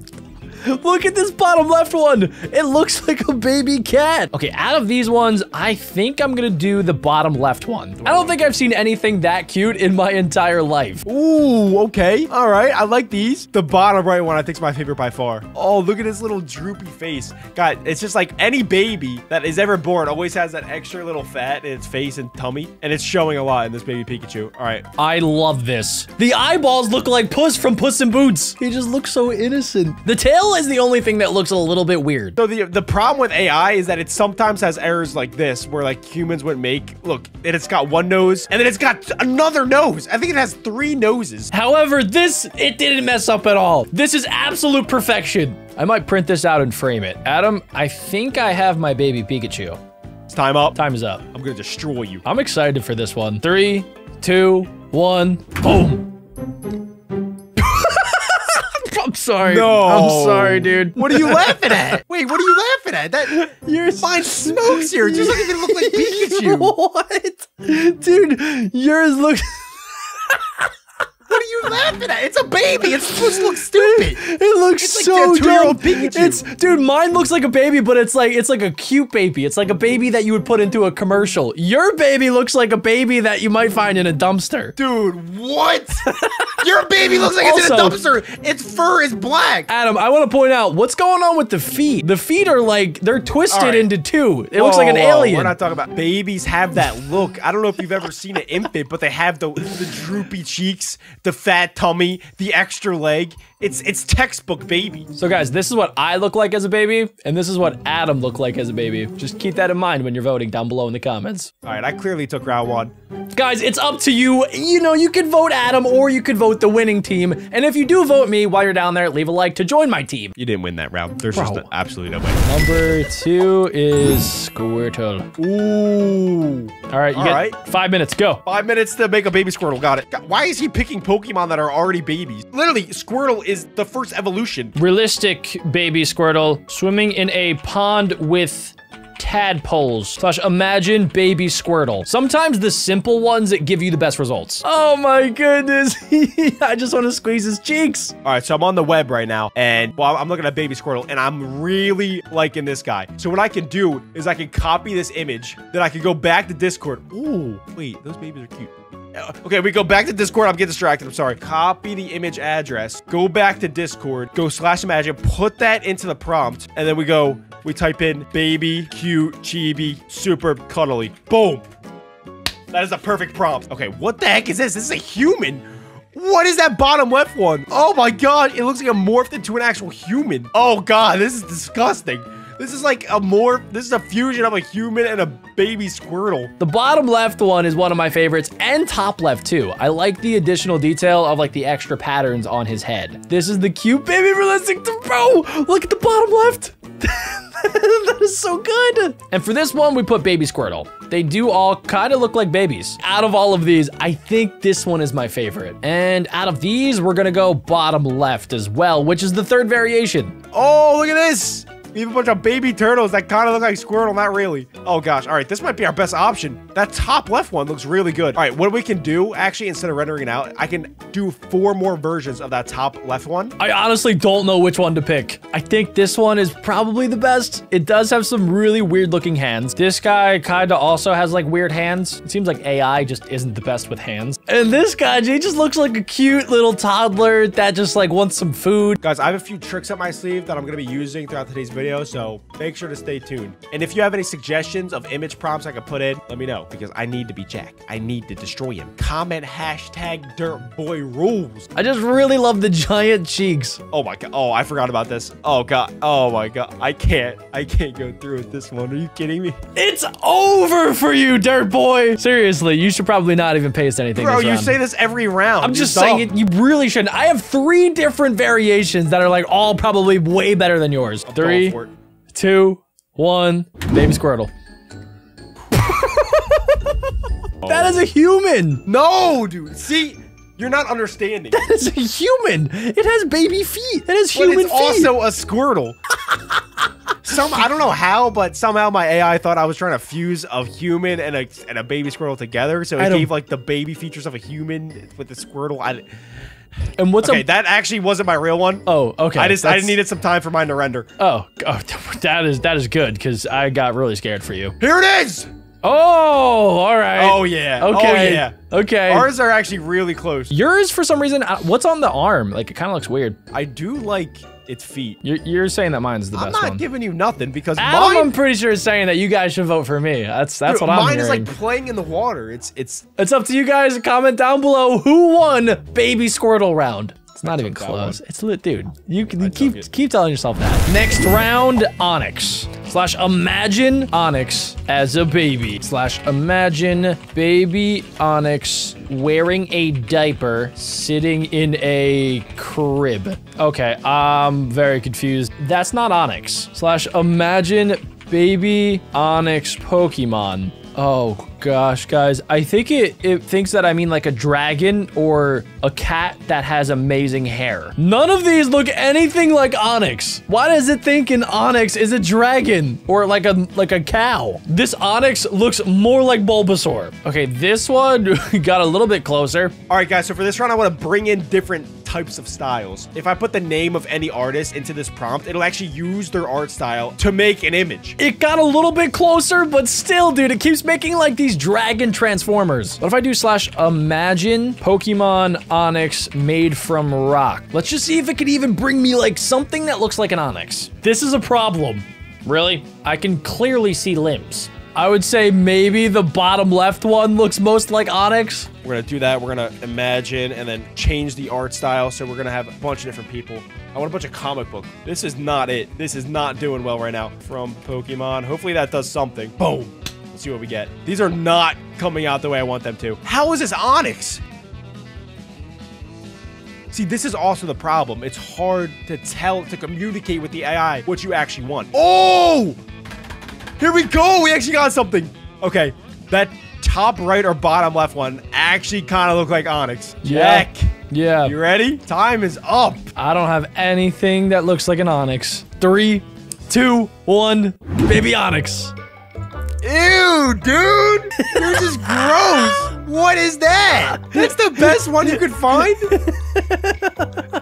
Look at this bottom left one. It looks like a baby cat. Okay, out of these ones, I think I'm gonna do the bottom left one. I don't think I've seen anything that cute in my entire life. Ooh, okay. All right. I like these. The bottom right one I think is my favorite by far. Oh, look at his little droopy face. God, it's just like any baby that is ever born always has that extra little fat in its face and tummy. And it's showing a lot in this baby Pikachu. All right. I love this. The eyeballs look like Puss from Puss in Boots. He just looks so innocent. The tail is the only thing that looks a little bit weird. So the the problem with AI is that it sometimes has errors like this, where like humans would make look, and it's got one nose, and then it's got another nose. I think it has three noses. However, this, it didn't mess up at all. This is absolute perfection. I might print this out and frame it. Adam, I think I have my baby Pikachu. It's time up. Time is up. I'm gonna destroy you. I'm excited for this one. Three, two, one, boom. I'm sorry. No. I'm sorry, dude. What are you laughing at? Wait, what are you laughing at? That You're mine smokes here. It just doesn't even look like Pikachu. what? Dude, yours looks. What are you laughing at? It's a baby. It's supposed to look stupid. It looks It's so that dumb. Pikachu. It's dude, mine looks like a baby, but it's like it's like a cute baby. It's like a baby that you would put into a commercial. Your baby looks like a baby that you might find in a dumpster. Dude, what? Your baby looks like it's in a dumpster. Its fur is black. Adam, I want to point out what's going on with the feet. The feet are like they're twisted right. into two. It looks like an Whoa, whoa, alien. We're not talking about babies have that look. I don't know if you've ever seen an infant, but they have the the droopy cheeks, the fat tummy, the extra leg. It's it's textbook baby. so guys, this is what I look like as a baby, and this is what Adam looked like as a baby. Just keep that in mind when you're voting down below in the comments. All right, I clearly took round one. Guys, it's up to you. You know, you could vote Adam or you could vote the winning team. And if you do vote me while you're down there, leave a like to join my team. You didn't win that round. There's just Bro. absolutely no way. Number two is Squirtle. Ooh. All right, you All get right. five minutes. Go. Five minutes to make a baby Squirtle. Got it. Why is he picking Pokemon that are already babies? Literally, Squirtle is the first evolution. Realistic baby Squirtle swimming in a pond with tadpoles. Slash imagine baby Squirtle. Sometimes the simple ones that give you the best results. Oh my goodness. I just want to squeeze his cheeks. All right, so I'm on the web right now, and well, I'm looking at Baby Squirtle, and I'm really liking this guy. So what I can do is I can copy this image, then I can go back to Discord. Ooh, wait, those babies are cute. Uh, Okay, we go back to Discord. I'm getting distracted. I'm sorry. Copy the image address. Go back to Discord. Go slash imagine. Put that into the prompt, and then we go. We type in baby, cute, chibi, super cuddly. Boom. That is a perfect prompt. Okay, what the heck is this? This is a human. What is that bottom left one? Oh my god, it looks like a morphed into an actual human. Oh god, this is disgusting. This is like a more, this is a fusion of a human and a baby Squirtle. The bottom left one is one of my favorites and top left too. I like the additional detail of like the extra patterns on his head. This is the cute baby realistic, bro. Look at the bottom left. that is so good. And for this one, we put baby Squirtle. They do all kind of look like babies. Out of all of these, I think this one is my favorite. And out of these, we're gonna go bottom left as well, which is the third variation. Oh, look at this. We have a bunch of baby turtles that kind of look like Squirtle, not really. Oh gosh, all right, this might be our best option. That top left one looks really good. All right, what we can do, actually, instead of rendering it out, I can do four more versions of that top left one. I honestly don't know which one to pick. I think this one is probably the best. It does have some really weird looking hands. This guy kind of also has like weird hands. It seems like AI just isn't the best with hands. And this guy, he just looks like a cute little toddler that just like wants some food. Guys, I have a few tricks up my sleeve that I'm going to be using throughout today's video so make sure to stay tuned. And if you have any suggestions of image prompts I could put in, let me know because I need to be Jack. I need to destroy him. Comment hashtag dirtboy rules. I just really love the giant cheeks. Oh my god. Oh, I forgot about this. Oh god. Oh my god. I can't. I can't go through with this one. Are you kidding me? It's over for you, dirt boy. Seriously, you should probably not even paste anything. Bro, you round. say this every round. I'm just saying it. You really shouldn't. I have three different variations that are like all probably way better than yours. Three. Two, one. Baby Squirtle. That is a human. No, dude. See, you're not understanding. That is a human. It has baby feet. It has But human it's feet. also a Squirtle. Some I don't know how, but somehow my AI thought I was trying to fuse a human and a and a baby Squirtle together, so it gave like the baby features of a human with the Squirtle. I, and what's okay, that actually wasn't my real one. Oh, okay. I just I needed some time for mine to render. Oh, oh, that is that is good because I got really scared for you. Here it is. Oh, all right. Oh yeah. Okay. Oh yeah. Okay. Ours are actually really close. Yours, for some reason, uh, what's on the arm? Like, it kind of looks weird. I do like its feet. You're, you're saying that mine's the I'm best one. I'm not giving you nothing because Adam, mine, I'm pretty sure is saying that you guys should vote for me. That's that's dude, what I'm mine is like playing in the water. It's it's it's up to you guys. To comment down below who won Baby Squirtle round. It's not even close. It's lit, dude. You, can- keep keep telling yourself that. Next round, Onix slash Imagine Onix as a baby slash Imagine baby Onix wearing a diaper sitting in a crib. Okay, I'm very confused. That's not Onix slash Imagine baby Onix Pokemon. Oh gosh, guys. I think it, it thinks that I mean like a dragon or a cat that has amazing hair. None of these look anything like Onix. Why does it think an Onix is a dragon or like a like a cow? This Onix looks more like Bulbasaur. Okay, this one got a little bit closer. All right, guys. So for this round, I want to bring in different types of styles. If I put the name of any artist into this prompt, it'll actually use their art style to make an image. It got a little bit closer, but still, dude, it keeps making like these dragon transformers. What if I do slash imagine Pokemon Onix made from rock? Let's just see if it could even bring me like something that looks like an Onix. This is a problem. Really? I can clearly see limbs. I would say maybe the bottom left one looks most like Onix. We're gonna do that. We're gonna imagine and then change the art style. So we're gonna have a bunch of different people. I want a bunch of comic book. This is not it. This is not doing well right now. From Pokemon. Hopefully that does something. Boom. Let's see what we get. These are not coming out the way I want them to. How is this Onix? See, this is also the problem. It's hard to tell, to communicate with the AI what you actually want. Oh! Here we go. We actually got something. Okay, that top right or bottom left one actually kind of look like Onix. Yeah. Yeah. you ready? Time is up. I don't have anything that looks like an Onix. Three, two, one, baby Onix. Ew, dude. You're just gross. What is that? That's the best one you could find?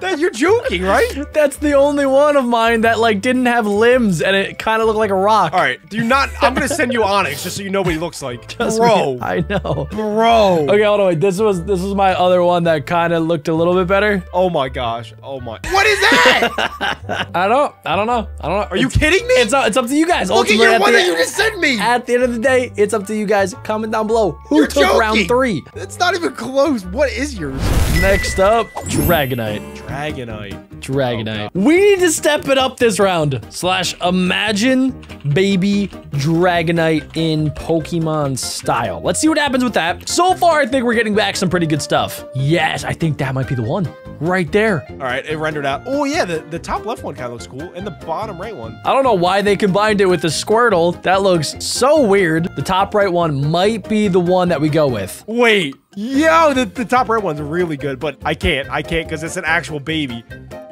that you're joking, right? That's the only one of mine that like didn't have limbs and it kind of looked like a rock. All right, do you not? I'm gonna send you Onix just so you know what he looks like, Trust bro. me, I know. Bro. Okay, hold on. Wait. This was this was my other one that kind of looked a little bit better. Oh my gosh. Oh my. What is that? I don't. I don't know. I don't know. Are you kidding me? It's up. It's up to you guys. Look at your one the- that you just sent me. At the end of the day, it's up to you guys. Comment down below who You're took round three. It's not even close. What is yours? Next up, Dragonite. Dragonite. Dragonite. Oh, we need to step it up this round. Slash imagine baby Dragonite in Pokemon style. Let's see what happens with that. So far, I think we're getting back some pretty good stuff. Yes, I think that might be the one. Right there. All right, it rendered out. Oh yeah, the, the top left one kind of looks cool, and the bottom right one. I don't know why they combined it with the Squirtle. That looks so weird. The top right one might be the one that we go with. Wait, yo, the, the top right one's really good, but I can't. I can't because it's an actual baby.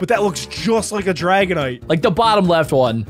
But that looks just like a Dragonite. Like the bottom left one.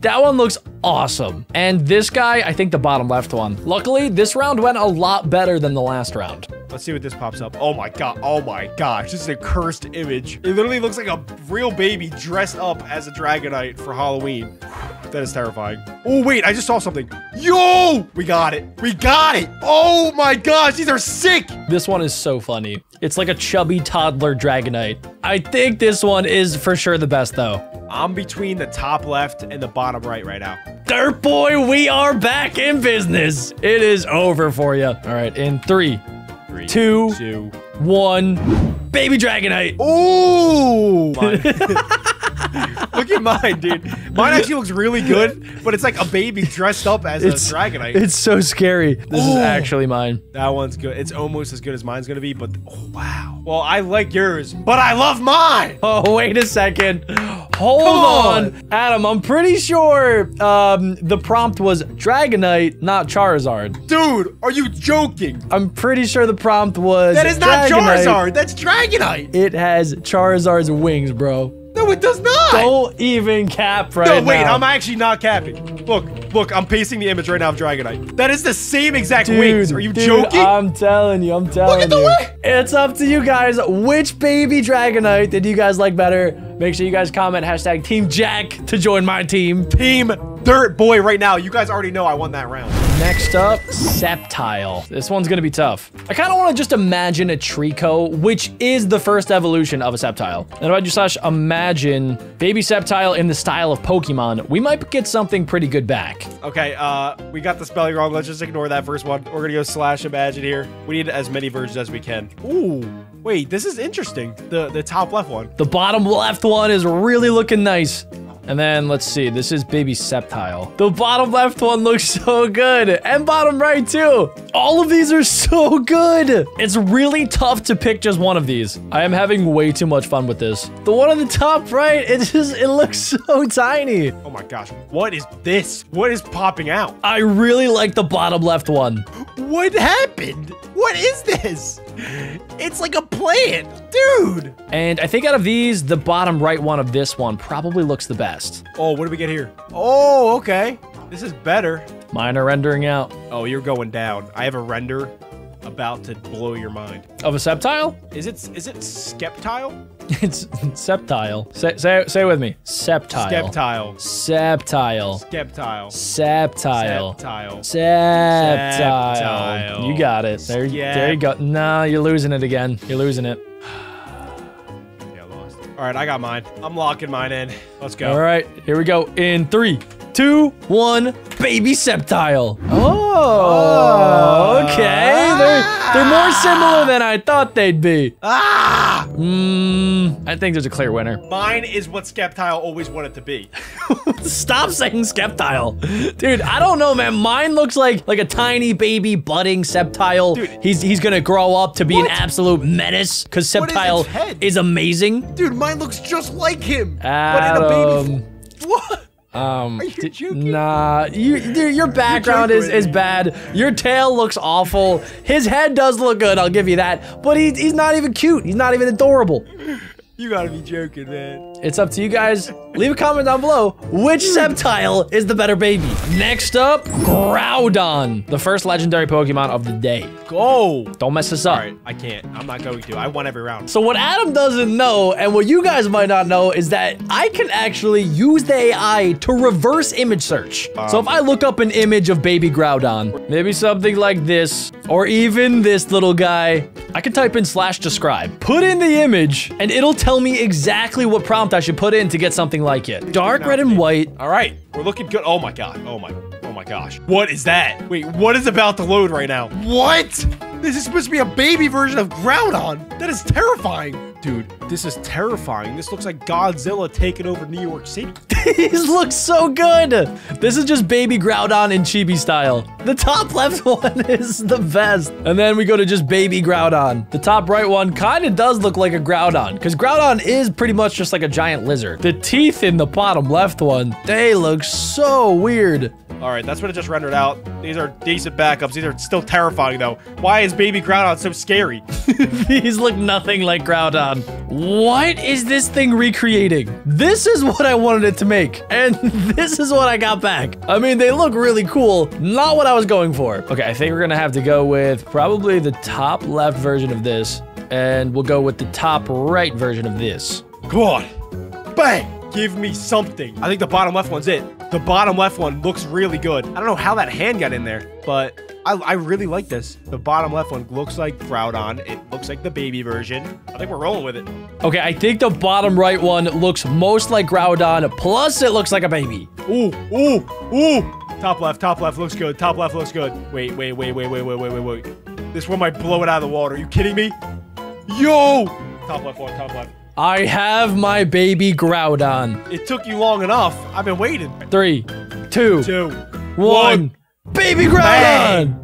That one looks awesome. And this guy, I think the bottom left one. Luckily, this round went a lot better than the last round. Let's see what this pops up. Oh my god. Oh my gosh. This is a cursed image. It literally looks like a real baby dressed up as a Dragonite for Halloween. That is terrifying. Oh, wait. I just saw something. Yo! We got it. We got it. Oh my gosh. These are sick. This one is so funny. It's like a chubby toddler Dragonite. I think this one is for sure the best though. I'm between the top left and the bottom right right now. Dirt Boy, we are back in business. It is over for you. All right, in three, Three, two, two. one, baby Dragonite. Ooh! Look at mine, dude. Mine actually looks really good, but it's like a baby dressed up as It's- a Dragonite. It's so scary. This is actually mine. that one's good. It's almost as good as mine's gonna be, but oh, wow. Well, I like yours, but I love mine. Oh, wait a second. Hold on. on. Adam, I'm pretty sure um, the prompt was Dragonite, not Charizard. Dude, are you joking? I'm pretty sure the prompt was That is not Dragonite. Charizard. That's Dragonite. It has Charizard's wings, bro. No, it does not. Don't even cap right now. no, wait, now. I'm actually not capping. Look, look, I'm pasting the image right now of Dragonite. That is the same exact Dude, wings. Are you dude, joking? I'm telling you, I'm telling you. Look at the way- It's up to you guys. Which baby Dragonite did you guys like better? Make sure you guys comment hashtag Team Jack to join my team. Team Dirt Boy right now. You guys already know I won that round. Next up, Sceptile. This one's gonna be tough. I kind of want to just imagine a Treecko, which is the first evolution of a Sceptile. And if I just slash imagine baby Sceptile in the style of Pokemon, we might get something pretty good back. Okay, uh, we got the spelling wrong. Let's just ignore that first one. We're gonna go slash imagine here. We need as many versions as we can. Ooh, wait, this is interesting. The the top left one. The bottom left one is really looking nice. And then let's see, this is baby Sceptile. The bottom left one looks so good. And bottom right too. All of these are so good. It's really tough to pick just one of these. I am having way too much fun with this. The one on the top right, it just, it looks so tiny. Oh my gosh, what is this? What is popping out? I really like the bottom left one. What happened? What is this? It's like a plant, dude. And I think out of these, the bottom right one of this one probably looks the best. Oh, what do we get here? Oh, okay. This is better. Mine are rendering out. Oh, you're going down. I have a render about to blow your mind. Of a Sceptile? Is it is it Skeptile? It's septile. Say, say, say it with me. Sceptile. Skeptile. Sceptile. Skeptile. Sceptile. Sceptile. Sceptile. Sceptile. You got it. There, there you go. Nah, you're losing it again. You're losing it. All right, I got mine. I'm locking mine in. Let's go. All right, here we go. In three, two, one. Baby Sceptile. Oh, okay. They're, they're more similar than I thought they'd be. Ah! Mmm, I think there's a clear winner. Mine is what Skeptile always wanted to be. Stop saying Skeptile. Dude, I don't know, man. Mine looks like like a tiny baby budding Sceptile. Dude. He's he's gonna grow up to be What? an absolute menace because is Sceptile head? is amazing. Dude, mine looks just like him. Adam, but in a baby. What? Um, Are you d- joking? Nah, you, dude, your background is, is bad. Your tail looks awful. His head does look good, I'll give you that. But he, he's not even cute. He's not even adorable. You gotta be joking, man. It's up to you guys. Leave a comment down below. Which Sceptile is the better baby? Next up, Groudon, the first legendary Pokemon of the day. Go. Don't mess this up. All right, I can't. I'm not going to. I won every round. So what Adam doesn't know, and what you guys might not know, is that I can actually use the AI to reverse image search. so if I look up an image of baby Groudon, maybe something like this, or even this little guy, I can type in slash describe, put in the image, and it'll tell me exactly what I should put in to get something like it. Dark red and white, All right, we're looking good. Oh my god. Oh my. Oh my gosh. What is that? Wait, what is about to load right now? What? This is supposed to be a baby version of Groudon. That is terrifying. Dude, this is terrifying. This looks like Godzilla taking over New York City. These look so good. This is just baby Groudon in chibi style. The top left one is the best. And then we go to just baby Groudon. The top right one kind of does look like a Groudon because Groudon is pretty much just like a giant lizard. The teeth in the bottom left one, they look so weird. All right, that's what it just rendered out. These are decent backups. These are still terrifying, though. Why is Baby Groudon so scary? These look nothing like Groudon. What is this thing recreating? This is what I wanted it to make, and this is what I got back. I mean, they look really cool. Not what I was going for. Okay, I think we're gonna have to go with probably the top left version of this, and we'll go with the top right version of this. Come on. Bang! Give me something. I think the bottom left one's it. The bottom left one looks really good. I don't know how that hand got in there, but I, I really like this. The bottom left one looks like Groudon. It looks like the baby version. I think we're rolling with it. Okay, I think the bottom right one looks most like Groudon, plus it looks like a baby. Ooh, ooh, ooh. Top left, top left looks good. Top left looks good. Wait, wait, wait, wait, wait, wait, wait, wait, wait. This one might blow it out of the water. Are you kidding me? Yo! Top left one, top left. I have my baby Groudon. It took you long enough. I've been waiting. Three, two, Two. one. Baby Groudon! Bang.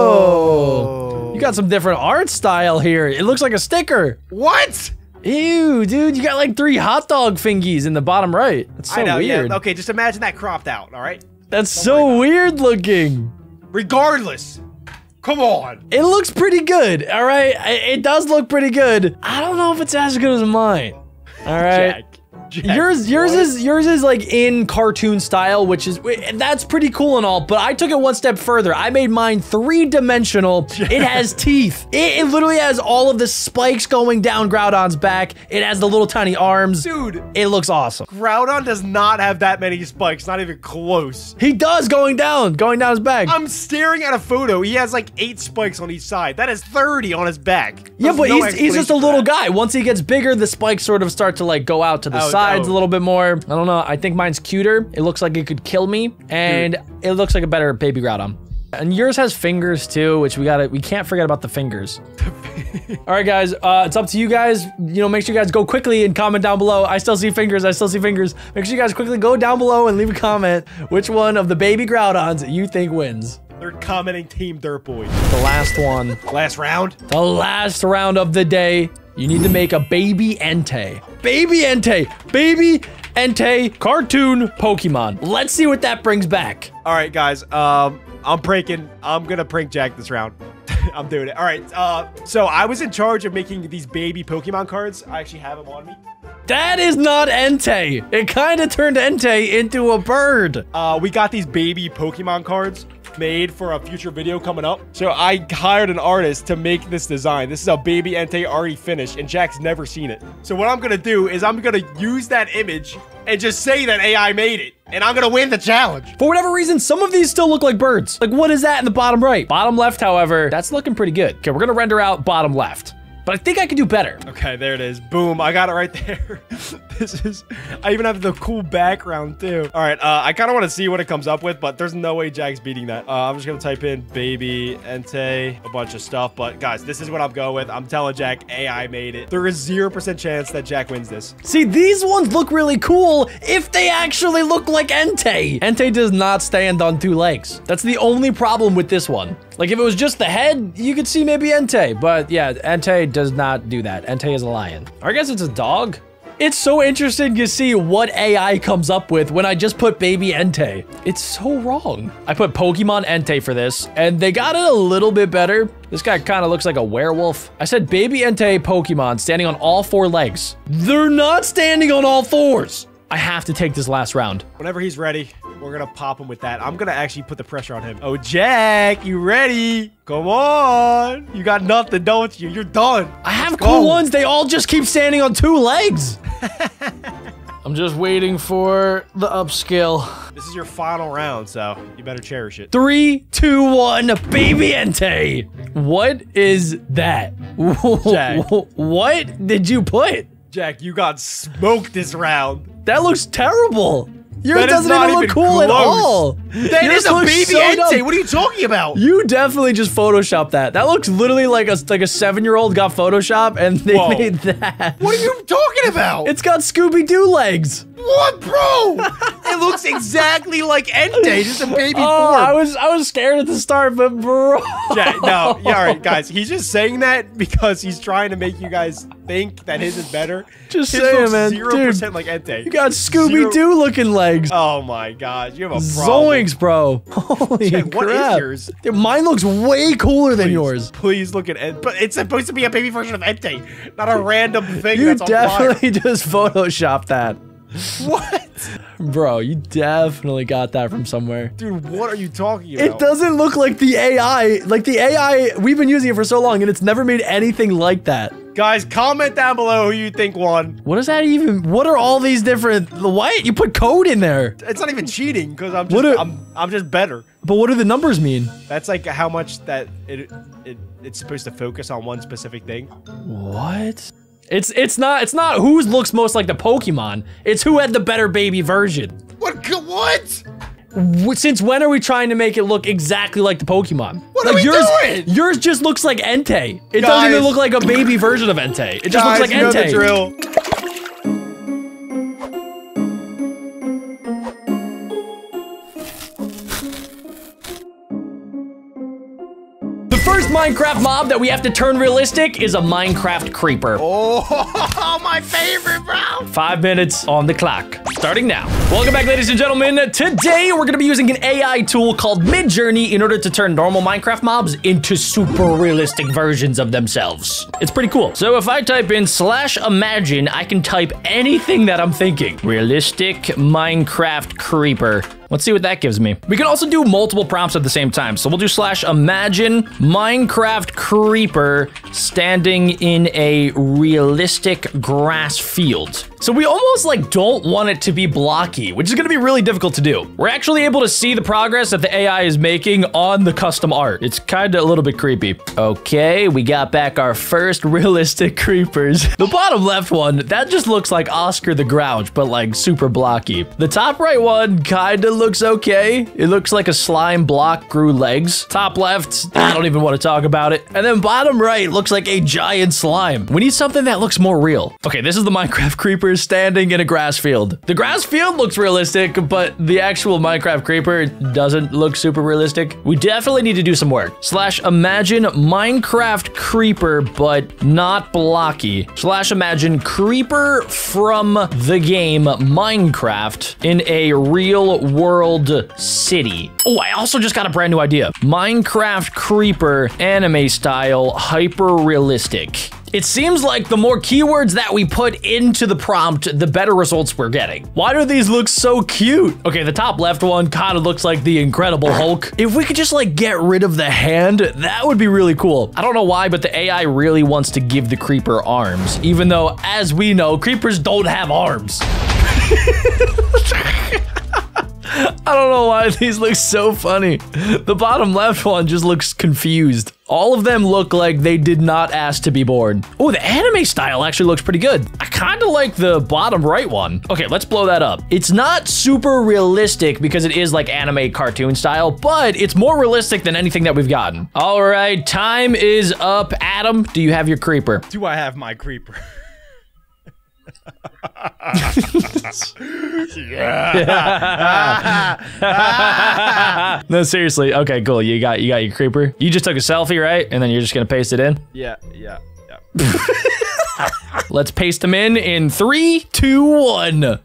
Oh! You got some different art style here. It looks like a sticker. What? Ew, dude, you got like three hot dog fingies in the bottom right. That's so I know, weird. yeah. Okay, just imagine that cropped out, all right? That's so weird looking. Regardless. Come on. It looks pretty good, all right? It does look pretty good. I don't know if it's as good as mine. All right. Jack. Jack, Yours, yours what? is yours is like in cartoon style, which is that's pretty cool and all. But I took it one step further. I made mine three dimensional. It has teeth. It, it literally has all of the spikes going down Groudon's back. It has the little tiny arms. Dude, It looks awesome. Groudon does not have that many spikes, not even close. He does going down, going down his back. I'm staring at a photo. He has like eight spikes on each side. That is 30 on his back. yeah, but no he's, he's just a little that. guy. Once he gets bigger, the spikes sort of start to like go out to the Oh, sides oh. a little bit more. I don't know. I think mine's cuter. It looks like it could kill me, and it looks like a better baby Groudon. And yours has fingers too, which we gotta we can't forget about the fingers. All right, guys, uh, it's up to you guys. You know, make sure you guys go quickly and comment down below. I still see fingers. I still see fingers. Make sure you guys quickly go down below and leave a comment which one of the baby Groudons you think wins. They're commenting Team Dirt Boy. The last one. Last round. The last round of the day, you need to make a baby Entei. Baby Entei. Baby Entei cartoon Pokemon. Let's see what that brings back. All right, guys. Um, I'm pranking. I'm gonna prank Jack this round. I'm doing it. All right. Uh, so I was in charge of making these baby Pokemon cards. I actually have them on me. That is not Entei. It kind of turned Entei into a bird. Uh, we got these baby Pokemon cards made for a future video coming up. So I hired an artist to make this design. This is a baby Entei already finished, and Jack's never seen it. So what I'm gonna do is I'm gonna use that image and just say that AI made it, and I'm gonna win the challenge. For whatever reason, some of these still look like birds. Like, what is that in the bottom right? Bottom left, however, that's looking pretty good. Okay, we're gonna render out bottom left. But I think I could do better. Okay, there it is. Boom, I got it right there. this is, I even have the cool background too. All right, uh, I kind of want to see what it comes up with, but there's no way Jack's beating that. Uh, I'm just gonna type in baby Entei, a bunch of stuff. But guys, this is what I'm going with. I'm telling Jack, AI made it. There is 0% chance that Jack wins this. See, these ones look really cool if they actually look like Entei. Entei does not stand on two legs. That's the only problem with this one. Like, if it was just the head, you could see maybe Entei. But yeah, Entei does not do that. Entei is a lion. Or I guess it's a dog. It's so interesting to see what AI comes up with when I just put baby Entei. It's so wrong. I put Pokemon Entei for this, and they got it a little bit better. This guy kind of looks like a werewolf. I said baby Entei Pokemon standing on all four legs. They're not standing on all fours. I have to take this last round. Whenever he's ready, we're gonna pop him with that. I'm gonna actually put the pressure on him. Oh, Jack, you ready? Come on. You got nothing, don't you? You're done. I have Let's cool go. ones. They all just keep standing on two legs. I'm just waiting for the upscale. This is your final round, so you better cherish it. Three, two, one, baby Entei. What is that? Jack. What did you put? Jack, you got smoked this round. That looks terrible. Yours doesn't even look even cool at all. That Yours is a baby so. What are you talking about? You definitely just photoshopped that. That looks literally like a like a seven year old got Photoshop and they Whoa. made that. What are you talking about? It's got Scooby Doo legs. what, bro? it looks exactly like Entei, just a baby Oh, form. I was I was scared at the start, but bro. Yeah, no, yeah, all right, guys. He's just saying that because he's trying to make you guys think that his is better. Just his saying, looks man. Zero percent like Entei. You got Scooby Doo looking legs. Oh my gosh, you have a problem. Zoinks, bro. Holy Jay, what is yours? Dude, mine looks way cooler than yours. Please look at it. But it's supposed to be a baby version of Entei, not a random thing You that's on fire. definitely just photoshopped that. What? Bro, you definitely got that from somewhere. Dude, what are you talking about? It doesn't look like the AI. Like the AI, we've been using it for so long and it's never made anything like that. Guys, comment down below who you think won. What is that even? What are all these different? What? You put code in there. It's not even cheating because I'm just a- I'm I'm just better. But what do the numbers mean? That's like how much that it, it it's supposed to focus on one specific thing. What? It's it's not it's not who looks most like the Pokemon. It's who had the better baby version. What? What? Since when are we trying to make it look exactly like the Pokemon? What are we yours, doing? Yours just looks like Entei. It doesn't even look like a baby version of Entei. It just Guys, looks like you know the Entei. Minecraft mob that we have to turn realistic is a Minecraft creeper. Oh, my favorite, bro. Five minutes on the clock. Starting now. Welcome back, ladies and gentlemen. Today, we're gonna be using an AI tool called Midjourney in order to turn normal Minecraft mobs into super realistic versions of themselves. It's pretty cool. So if I type in slash imagine, I can type anything that I'm thinking. Realistic Minecraft creeper. Let's see what that gives me. We can also do multiple prompts at the same time. So we'll do slash imagine Minecraft creeper standing in a realistic grass field. So we almost like don't want it to be blocky, which is gonna be really difficult to do. We're actually able to see the progress that the AI is making on the custom art. It's kind of a little bit creepy. Okay, we got back our first realistic creepers. The bottom left one, that just looks like Oscar the Grouch, but like super blocky. The top right one kind of looks okay. It looks like a slime block grew legs. Top left, I don't even want to talk about it. And then bottom right looks like a giant slime. We need something that looks more real. Okay, this is the Minecraft creeper standing in a grass field. The grass field looks realistic, but the actual Minecraft creeper doesn't look super realistic. We definitely need to do some work. Slash imagine Minecraft creeper, but not blocky. Slash imagine creeper from the game Minecraft in a real world city. Oh, I also just got a brand new idea. Minecraft creeper anime style hyper realistic. It seems like the more keywords that we put into the prompt, the better results we're getting. Why do these look so cute? Okay, the top left one kind of looks like the Incredible Hulk. If we could just like get rid of the hand, that would be really cool. I don't know why, but the AI really wants to give the creeper arms, even though, as we know, creepers don't have arms. I don't know why these look so funny. The bottom left one just looks confused. All of them look like they did not ask to be born. Oh, the anime style actually looks pretty good. I kind of like the bottom right one. Okay, let's blow that up. It's not super realistic because it is like anime cartoon style, but it's more realistic than anything that we've gotten. All right, time is up. Adam, do you have your creeper? Do I have my creeper? no, seriously. Okay, cool. You got you got your creeper. You just took a selfie, right? And then you're just gonna paste it in. Yeah, yeah, yeah. Let's paste them in in three, two, one.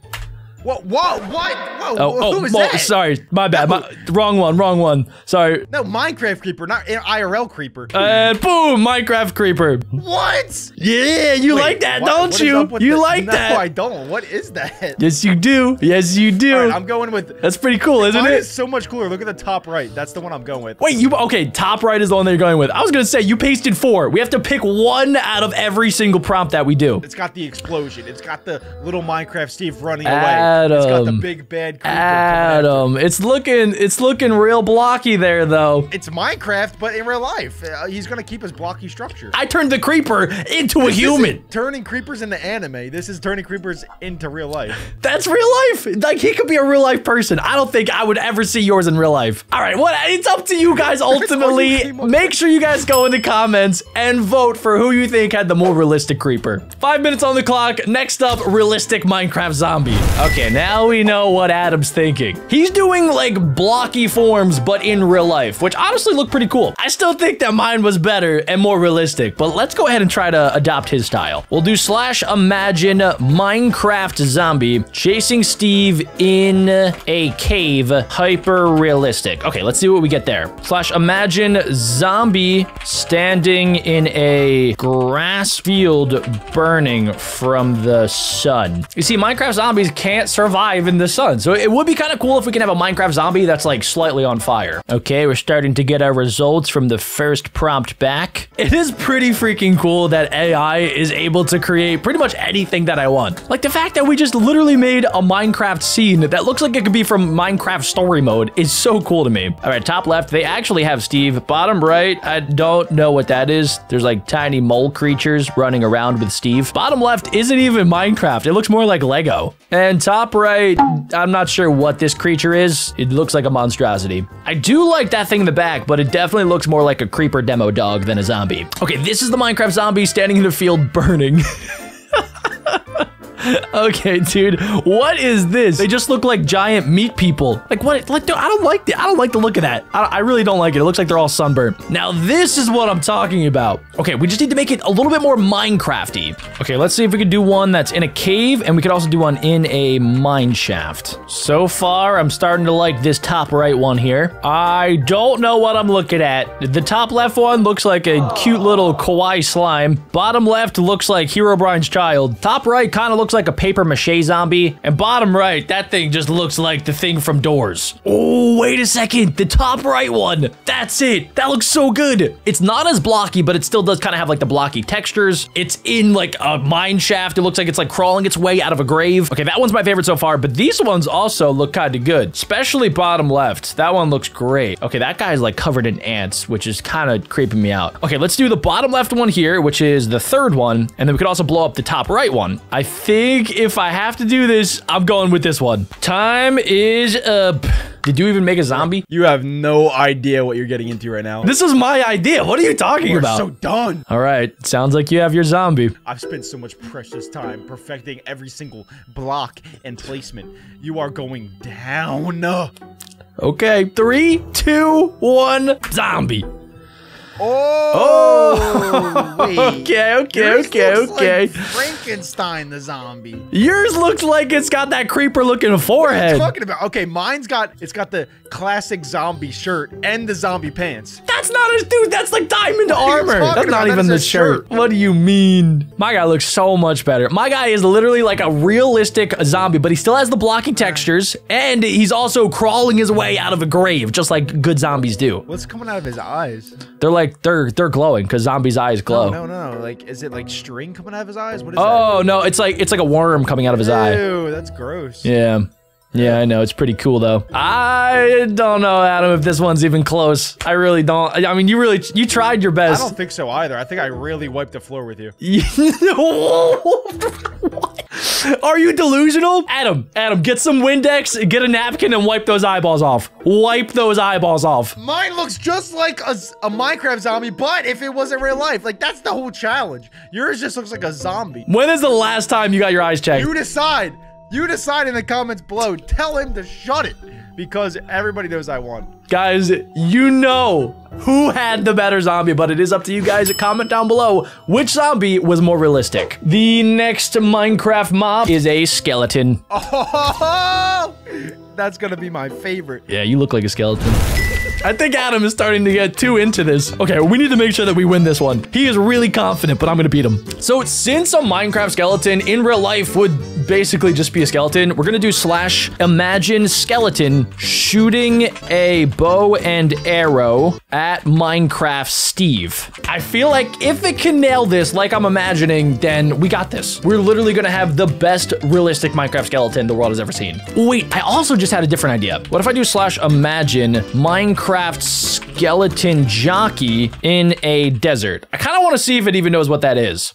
What? What? What? Whoa! Oh, oh, who is oh, that? sorry, my bad. My, wrong one, wrong one. Sorry. No, Minecraft creeper, not IRL creeper. And boom, Minecraft creeper. what? Yeah, you Wait, like that, what- don't what you? You the- like no, that? I don't. What is that? Yes, you do. Yes, you do. Right, I'm going with. That's pretty cool, isn't Mine it? is so much cooler. Look at the top right. That's the one I'm going with. Wait, you okay? Top right is the one that you're going with. I was gonna say you pasted four. We have to pick one out of every single prompt that we do. It's got the explosion. It's got the little Minecraft Steve running uh, away. It's got the Adam. big bad creeper. coming after him. Adam. It's looking it's looking real blocky there though. It's Minecraft, but in real life, uh, he's gonna keep his blocky structure. I turned the creeper into a human. turning creepers into anime. This is turning creepers into real life. That's real life. Like he could be a real life person. I don't think I would ever see yours in real life. All right, what? It's up to you guys ultimately. came Make sure you guys go in the comments and vote for who you think had the more realistic creeper. Five minutes on the clock. Next up, realistic Minecraft zombie. Okay, now we know what Adam's thinking. He's doing like blocky forms, but in real life, which honestly look pretty cool. I still think that mine was better and more realistic, but let's go ahead and try to adopt his style. We'll do slash imagine Minecraft zombie chasing Steve in a cave, hyper realistic. Okay, let's see what we get there. Slash imagine zombie standing in a grass field burning from the sun. You see, Minecraft zombies can't survive in the sun, so it would be kind of cool if we can have a Minecraft zombie that's like slightly on fire. Okay, we're starting to get our results from the first prompt back. It is pretty freaking cool that AI is able to create pretty much anything that I want. Like the fact that we just literally made a Minecraft scene that looks like it could be from Minecraft story mode is so cool to me. All right, top left, they actually have Steve. Bottom right, I don't know what that is. There's like tiny mole creatures running around with Steve. Bottom left isn't even Minecraft. It looks more like Lego. And top right, I'm not sure what this creature is. It looks like a monstrosity. I do like that thing in the back, but it definitely looks more like a creeper Demodog than a zombie. Okay, this is the Minecraft zombie standing in the field burning. Okay, dude, what is this? They just look like giant meat people. Like what? Like, dude, I don't like the. I don't like the look of that. I, I really don't like it. It looks like they're all sunburned. Now this is what I'm talking about. Okay, we just need to make it a little bit more Minecrafty. Okay, let's see if we can do one that's in a cave, and we could also do one in a mine shaft. So far, I'm starting to like this top right one here. I don't know what I'm looking at. The top left one looks like a cute little kawaii slime. Bottom left looks like Herobrine's child. Top right kind of looks like a paper mache zombie. And bottom right, that thing just looks like the thing from Doors. Oh, wait a second. The top right one. That's it. That looks so good. It's not as blocky, but it still does kind of have like the blocky textures. It's in like a mine shaft. It looks like it's like crawling its way out of a grave. Okay, that one's my favorite so far, but these ones also look kind of good, especially bottom left. That one looks great. Okay, that guy's like covered in ants, which is kind of creeping me out. Okay, let's do the bottom left one here, which is the third one, and then we could also blow up the top right one. I think if I have to do this, I'm going with this one. Time is up. Did you even make a zombie? You have no idea what you're getting into right now. This is my idea. What are you talking We're about? so done. All right, sounds like you have your zombie. I've spent so much precious time perfecting every single block and placement. You are going down. Okay, three, two, one, zombie. Oh, oh, wait. Okay, okay, Yours okay, okay. Like Frankenstein the zombie. Yours looks like it's got that creeper looking forehead. Talking about okay, mine's got it's got the classic zombie shirt and the zombie pants. That's not a dude. That's like diamond you armor. That's not about? That even the shirt. shirt. What do you mean? My guy looks so much better. My guy is literally like a realistic zombie, but he still has the blocking textures, and he's also crawling his way out of a grave, just like good zombies do. What's coming out of his eyes? They're like they're they're glowing because zombies' eyes glow. No, no, no. Like, is it like string coming out of his eyes? What is Oh no, it's like it's like a worm coming out of his that? eye. Ew, that's gross. Yeah. Yeah, I know. It's pretty cool though. I don't know, Adam, if this one's even close. I really don't. I mean, you really you tried your best. I don't think so either. I think I really wiped the floor with you. What? Are you delusional? Adam, Adam, get some Windex, get a napkin, and wipe those eyeballs off. Wipe those eyeballs off. Mine looks just like a, a Minecraft zombie, but if it wasn't real life, like that's the whole challenge. Yours just looks like a zombie. When is the last time you got your eyes checked? You decide. You decide in the comments below. Tell him to shut it because everybody knows I won. Guys, you know who had the better zombie, but it is up to you guys to comment down below which zombie was more realistic. The next Minecraft mob is a skeleton. Oh, that's gonna be my favorite. Yeah, you look like a skeleton. I think Adam is starting to get too into this. Okay, we need to make sure that we win this one. He is really confident, but I'm gonna beat him. So since a Minecraft skeleton in real life would basically just be a skeleton. We're gonna do slash imagine skeleton shooting a bow and arrow at Minecraft Steve. I feel like if it can nail this like I'm imagining, then we got this. We're literally gonna have the best realistic Minecraft skeleton the world has ever seen. Wait, I also just had a different idea. What if I do slash imagine Minecraft skeleton jockey in a desert? I kind of want to see if it even knows what that is.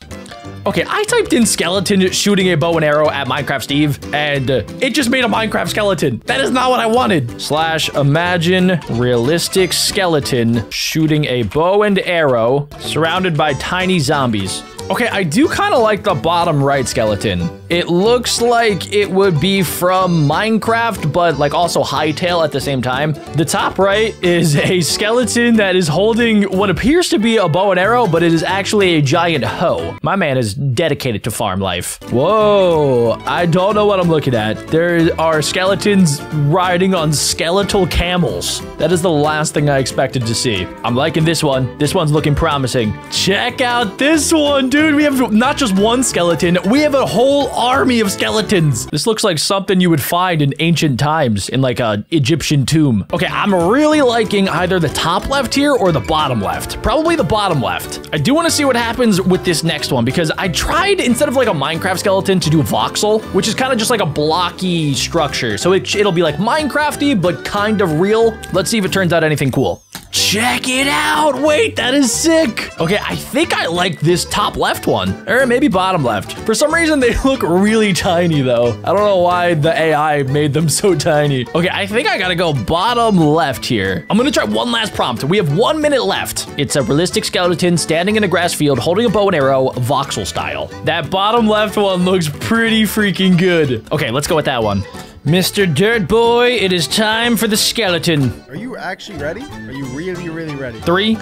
Okay, I typed in skeleton shooting a bow and arrow at Minecraft Steve, and it just made a Minecraft skeleton. That is not what I wanted. Slash imagine realistic skeleton shooting a bow and arrow surrounded by tiny zombies. Okay, I do kind of like the bottom right skeleton. It looks like it would be from Minecraft, but like also Hytale at the same time. The top right is a skeleton that is holding what appears to be a bow and arrow, but it is actually a giant hoe. My man is dedicated to farm life. Whoa, I don't know what I'm looking at. There are skeletons riding on skeletal camels. That is the last thing I expected to see. I'm liking this one. This one's looking promising. Check out this one, dude. Dude, we have not just one skeleton, we have a whole army of skeletons. This looks like something you would find in ancient times in like a Egyptian tomb. Okay, I'm really liking either the top left here or the bottom left. Probably the bottom left. I do want to see what happens with this next one because I tried instead of like a Minecraft skeleton to do voxel, which is kind of just like a blocky structure. So it, it'll be like Minecrafty, but kind of real. Let's see if it turns out anything cool. Check it out. Wait, that is sick. Okay, I think I like this top left one, or maybe bottom left. For some reason, they look really tiny though. I don't know why the AI made them so tiny. Okay, I think I gotta go bottom left here. I'm gonna try one last prompt. We have one minute left. It's a realistic skeleton standing in a grass field holding a bow and arrow, voxel style. That bottom left one looks pretty freaking good. Okay, let's go with that one. Mr. Dirt Boy, it is time for the skeleton. Are you actually ready? Are you really, really ready? Three,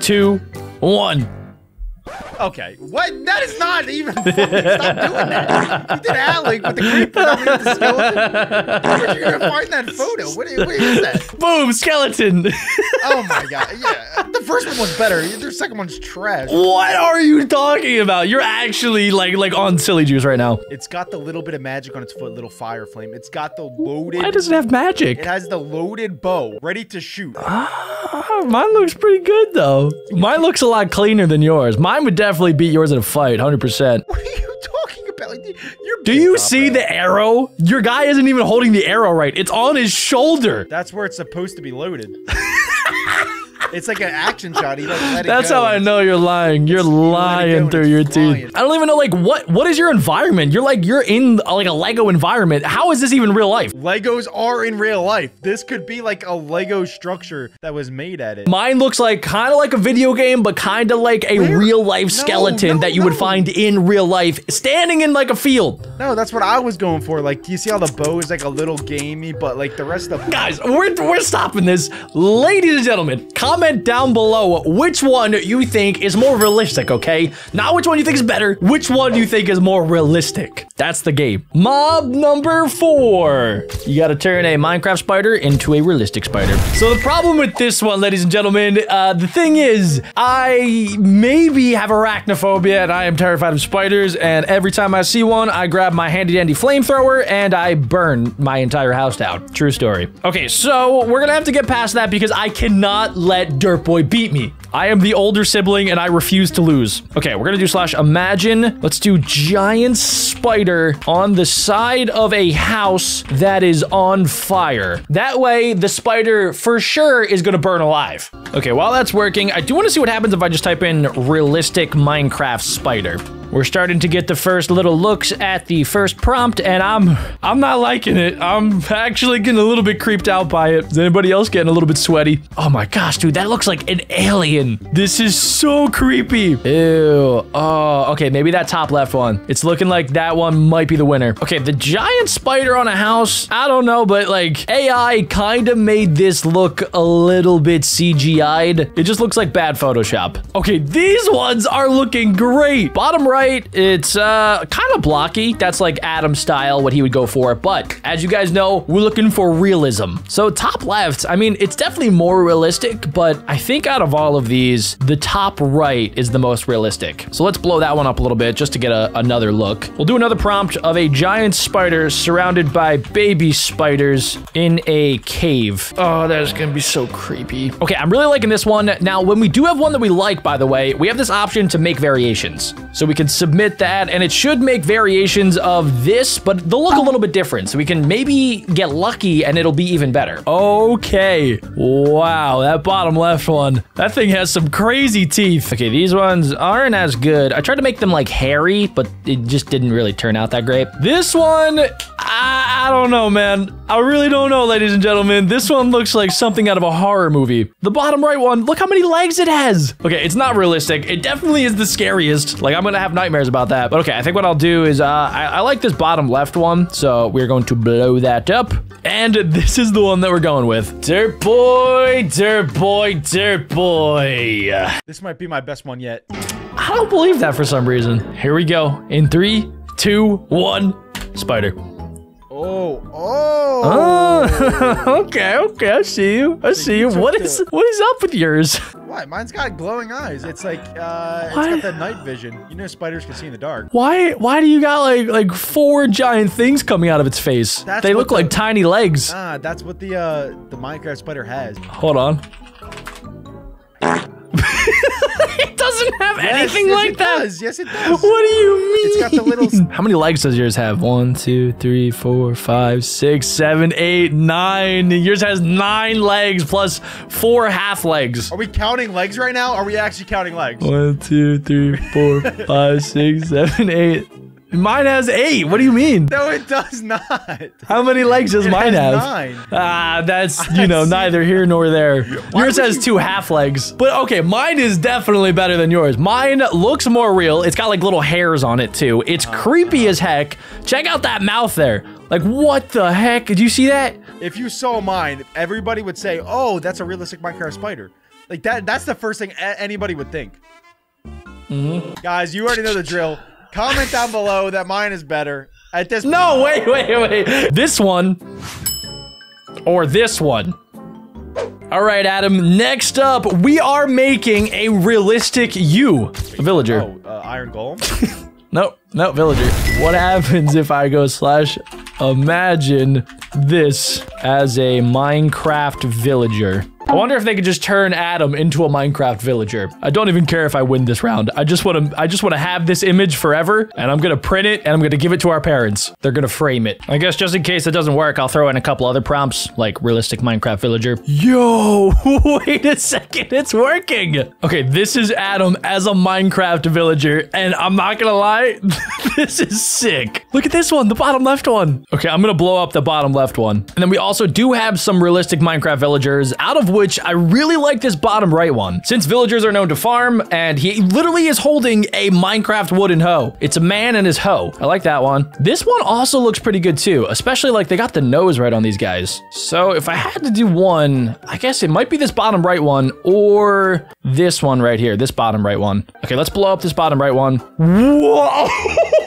two, one. Okay. What? That is not even funny. Stop doing that. You did Alec with the creeper, with the skeleton. Where'd you gonna find that photo? What, what is that? Boom, skeleton. Oh my god. Yeah. The first one was better. The second one's trash. what are you talking about? You're actually like like on silly juice right now. It's got the little bit of magic on its foot, little fire flame. It's got the loaded. Why does it have magic? It has the loaded bow ready to shoot. Ah, mine looks pretty good though. Mine looks a lot cleaner than yours. Mine would definitely beat yours in a fight, 100%. What are you talking about? Like, You're Do you see the arrow? Your guy isn't even holding the arrow right. It's on his shoulder. That's where it's supposed to be loaded. it's like an action shot. He like let it That's go. how I know you're lying. You're let it go lying and through your flying. teeth. I don't even know like what what is your environment? You're like you're in like a Lego environment. How is this even real life? Legos are in real life. This could be like a Lego structure that was made at it. Mine looks like kind of like a video game, but kind of like a Where? real life No, skeleton no, that you would find in real life, standing in like a field. No, that's what I was going for. Like, do you see how the bow is like a little gamey, but like the rest of Guys, we're, we're stopping this. Ladies and gentlemen, comment down below which one you think is more realistic, okay? Not which one you think is better, which one do you think is more realistic. That's the game. Mob number four. You gotta turn a Minecraft spider into a realistic spider. So the problem with this one, ladies and gentlemen, uh, the thing is, I maybe have arachnophobia and I am terrified of spiders, and every time I see one, I grab my handy dandy flamethrower and I burn my entire house down. True story. Okay, so we're gonna have to get past that because I cannot let Dirt Boy beat me. I am the older sibling and I refuse to lose. Okay, we're gonna do slash imagine. Let's do giant spider on the side of a house that is on fire. That way, the spider for sure is gonna burn alive. Okay, while that's working, I do wanna see what happens if I just type in realistic Minecraft spider. We're starting to get the first little looks at the first prompt, and I'm I'm not liking it. I'm actually getting a little bit creeped out by it. Is anybody else getting a little bit sweaty? Oh my gosh, dude, that looks like an alien. This is so creepy. Ew. Oh, okay, maybe that top left one. It's looking like that one might be the winner. Okay, the giant spider on a house. I don't know, but like AI kind of made this look a little bit CGI'd. It just looks like bad Photoshop. Okay, these ones are looking great. Bottom right it's uh kind of blocky. That's like Adam style, what he would go for. But as you guys know, we're looking for realism. So top left, I mean, it's definitely more realistic, but I think out of all of these, the top right is the most realistic. So let's blow that one up a little bit just to get a, another look. We'll do another prompt of a giant spider surrounded by baby spiders in a cave. Oh, that is gonna be so creepy. Okay, I'm really liking this one. Now, when we do have one that we like, by the way, we have this option to make variations. So we can submit that, and it should make variations of this, but they'll look a little bit different. So we can maybe get lucky and it'll be even better. Okay. Wow, that bottom left one. That thing has some crazy teeth. Okay, these ones aren't as good. I tried to make them like hairy, but it just didn't really turn out that great. This one, I, I don't know, man. I really don't know, ladies and gentlemen. This one looks like something out of a horror movie. The bottom right one, look how many legs it has. Okay, it's not realistic. It definitely is the scariest. Like, I'm gonna have nightmares about that. But okay, I think what I'll do is, uh, I, I like this bottom left one. So we're going to blow that up. And this is the one that we're going with. Dirt boy, dirt boy, dirt boy. This might be my best one yet. I don't believe that for some reason. Here we go. In three, two, one, spider. Oh, oh. Oh, okay, okay. I see you. I see you. you What is the- what is up with yours? Why? Mine's got glowing eyes. It's like, uh, it's got that night vision. You know spiders can see in the dark. Why why do you got like like four giant things coming out of its face? That's they look the- like tiny legs. Ah, that's what the, uh, the Minecraft spider has. Hold on. it doesn't have anything yes, like it that. Does. Yes, it does. What do you mean? It's got the little- How many legs does yours have? One, two, three, four, five, six, seven, eight, nine. Yours has nine legs plus four half legs. Are we counting legs right now? Are we actually counting legs? One, two, three, four, five, six, seven, eight. Mine has eight. What do you mean? No, it does not. How many legs does It mine has have? nine. Ah, that's you know neither here nor there. Yours has you- two half legs, but okay, mine is definitely better than yours. Mine looks more real. It's got like little hairs on it too. It's Oh, creepy as heck. Check out that mouth there. Like what the heck? Did you see that? If you saw mine, everybody would say, "Oh, that's a realistic Minecraft spider." Like that. That's the first thing anybody would think. Mm-hmm. Guys, you already know the drill. Comment down below that mine is better. At this No, wait, wait, wait. This one or this one. All right, Adam. Next up, we are making a realistic you, a villager. Oh, uh, Iron Golem. No, no, villager. What happens if I go slash imagine this as a Minecraft villager? I wonder if they could just turn Adam into a Minecraft villager. I don't even care if I win this round. I just want to I just want to have this image forever and I'm going to print it and I'm going to give it to our parents. They're going to frame it. I guess just in case it doesn't work, I'll throw in a couple other prompts like realistic Minecraft villager. Yo, wait a second. It's working. Okay, this is Adam as a Minecraft villager and I'm not going to lie, this is sick. Look at this one, the bottom left one. Okay, I'm going to blow up the bottom left one. And then we also do have some realistic Minecraft villagers out of which I really like this bottom right one. Since villagers are known to farm and he literally is holding a Minecraft wooden hoe. It's a man and his hoe. I like that one. This one also looks pretty good too, especially like they got the nose right on these guys. So if I had to do one, I guess it might be this bottom right one or this one right here, this bottom right one. Okay, let's blow up this bottom right one. Whoa!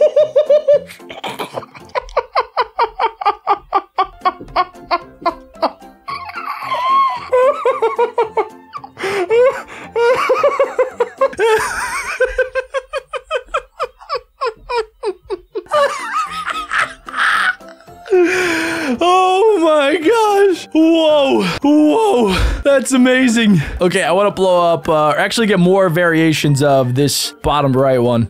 That's amazing. Okay, I want to blow up, uh, or actually get more variations of this bottom right one.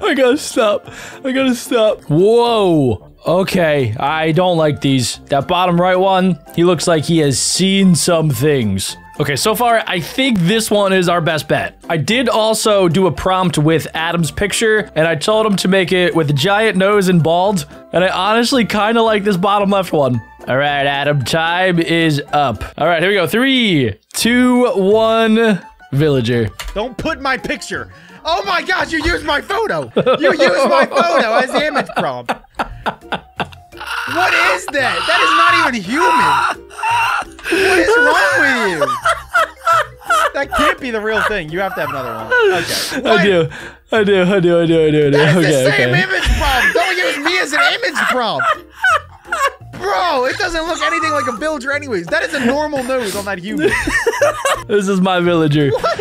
I gotta stop. I gotta stop. Whoa. Okay, I don't like these. That bottom right one, he looks like he has seen some things. Okay, so far, I think this one is our best bet. I did also do a prompt with Adam's picture, and I told him to make it with a giant nose and bald, and I honestly kind of like this bottom left one. All right, Adam, time is up. All right, here we go. Three, two, one, villager. Don't put my picture. Oh my gosh, you used my photo. You used my photo as the image prompt. What is that? That is not even human. What is wrong with you? That can't be the real thing. You have to have another one. Okay. I do. I do. I do. I do. I do. I do. It's Okay. the same Okay. image prompt. Don't use me as an image prompt. Bro, it doesn't look anything like a villager anyways. That is a normal nose on that human. This is my villager. What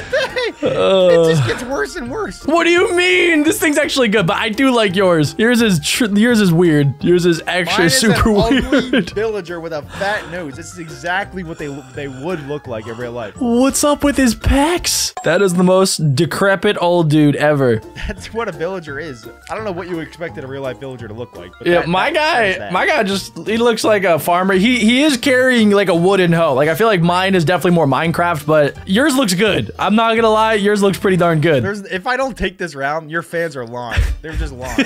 Uh. it just gets worse and worse. What do you mean? This thing's actually good, but I do like yours. Yours is tr- yours is weird. Yours is actually Mine is super an ugly weird. villager with a fat nose. This is exactly what they they would look like in real life. What's up with his pecs? That is the most decrepit old dude ever. That's what a villager is. I don't know what you expected a real life villager to look like. But Yeah, that- my that- guy, my guy just he looks like a farmer. He he is carrying like a wooden hoe. Like I feel like mine is definitely more Minecraft, but yours looks good. I'm not gonna lie, yours looks pretty darn good. There's, if I don't take this round, your fans are lying. They're just lying.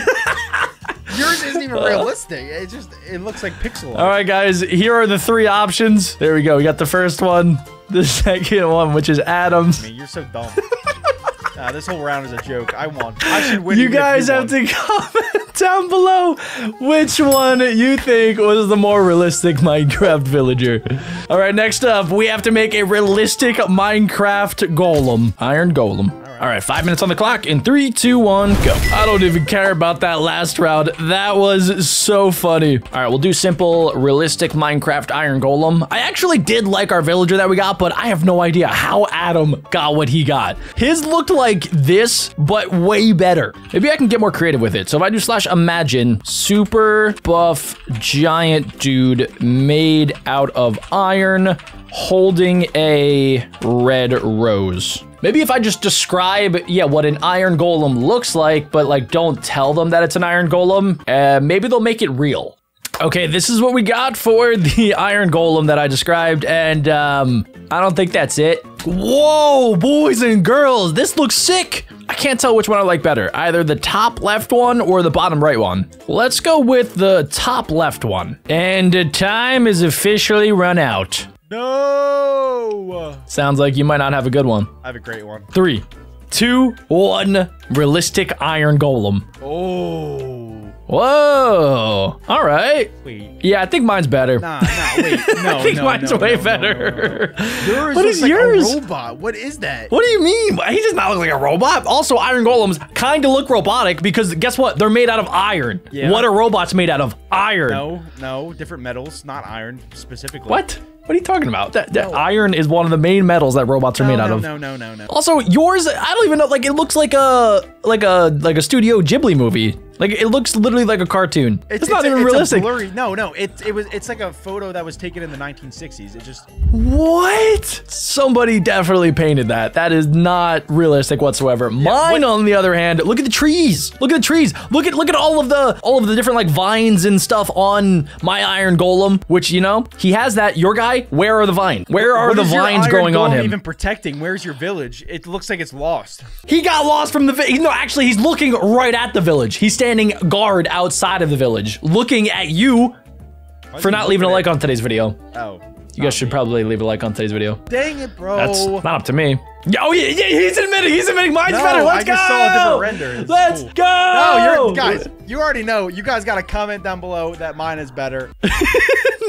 Yours isn't even uh. realistic. It just it looks like pixel. All right, guys, here are the three options. There we go. We got the first one, the second one, which is Adams. I mean, you're so dumb. Nah, this whole round is a joke. I won. I should win. You guys have won. to comment down below which one you think was the more realistic Minecraft villager. All right, next up, we have to make a realistic Minecraft golem. Iron golem. All right, five minutes on the clock in three, two, one, go. I don't even care about that last round. That was so funny. All right, we'll do simple, realistic Minecraft Iron Golem. I actually did like our villager that we got, but I have no idea how Adam got what he got. His looked like this, but way better. Maybe I can get more creative with it. So if I do slash imagine, super buff giant dude made out of iron holding a red rose. Maybe if I just describe, yeah, what an iron golem looks like, but like don't tell them that it's an iron golem, uh, maybe they'll make it real. Okay, this is what we got for the iron golem that I described, and um, I don't think that's it. Whoa, boys and girls, this looks sick. I can't tell which one I like better, either the top left one or the bottom right one. Let's go with the top left one. And uh, time is officially run out. No. Sounds like you might not have a good one. I have a great one. Three, two, one. Realistic iron golem. Oh. Whoa. All right. Wait. Yeah, I think mine's better. Nah, nah, wait. No, I think no, mine's no, way no, better. Yours What is like yours? a robot. What is that? What do you mean? He does not look like a robot. Also, iron golems kind of look robotic because guess what? They're made out of iron. Yeah. What are robots made out of? Iron. No, no, different metals, not iron specifically. What? What are you talking about? That, that iron is one of the main metals that robots are No, made out of. no, no, no, no. Also, yours, I don't even know. Like, it looks like a like a like a Studio Ghibli movie. Like, it looks literally like a cartoon. It's, not a- even a realistic. blurry. No, no, it it was it's like a photo that was taken in the 1960s. It just What? Somebody definitely painted that. That is not realistic whatsoever. Mine, what- on the other hand, look at the trees. Look at the trees. Look at look at all of the all of the different like vines and stuff on my iron golem. Which you know he has that. Your guy, where are the vines? Where are What the vines growing on him? Even protecting. Where's your village? It looks like it's lost. He got lost from the No, actually, he's looking right at the village. He's standing guard outside of the village, looking at you for not leaving a like on today's video. Oh, You guys should probably leave a like on today's video. dang it, bro. That's not up to me. Oh yeah, yeah, he's admitting. He's admitting. Mine's No, better. Let's I just go. saw a different render. It's Let's cool. go. No, you're guys. You already know. You guys got to comment down below that mine is better.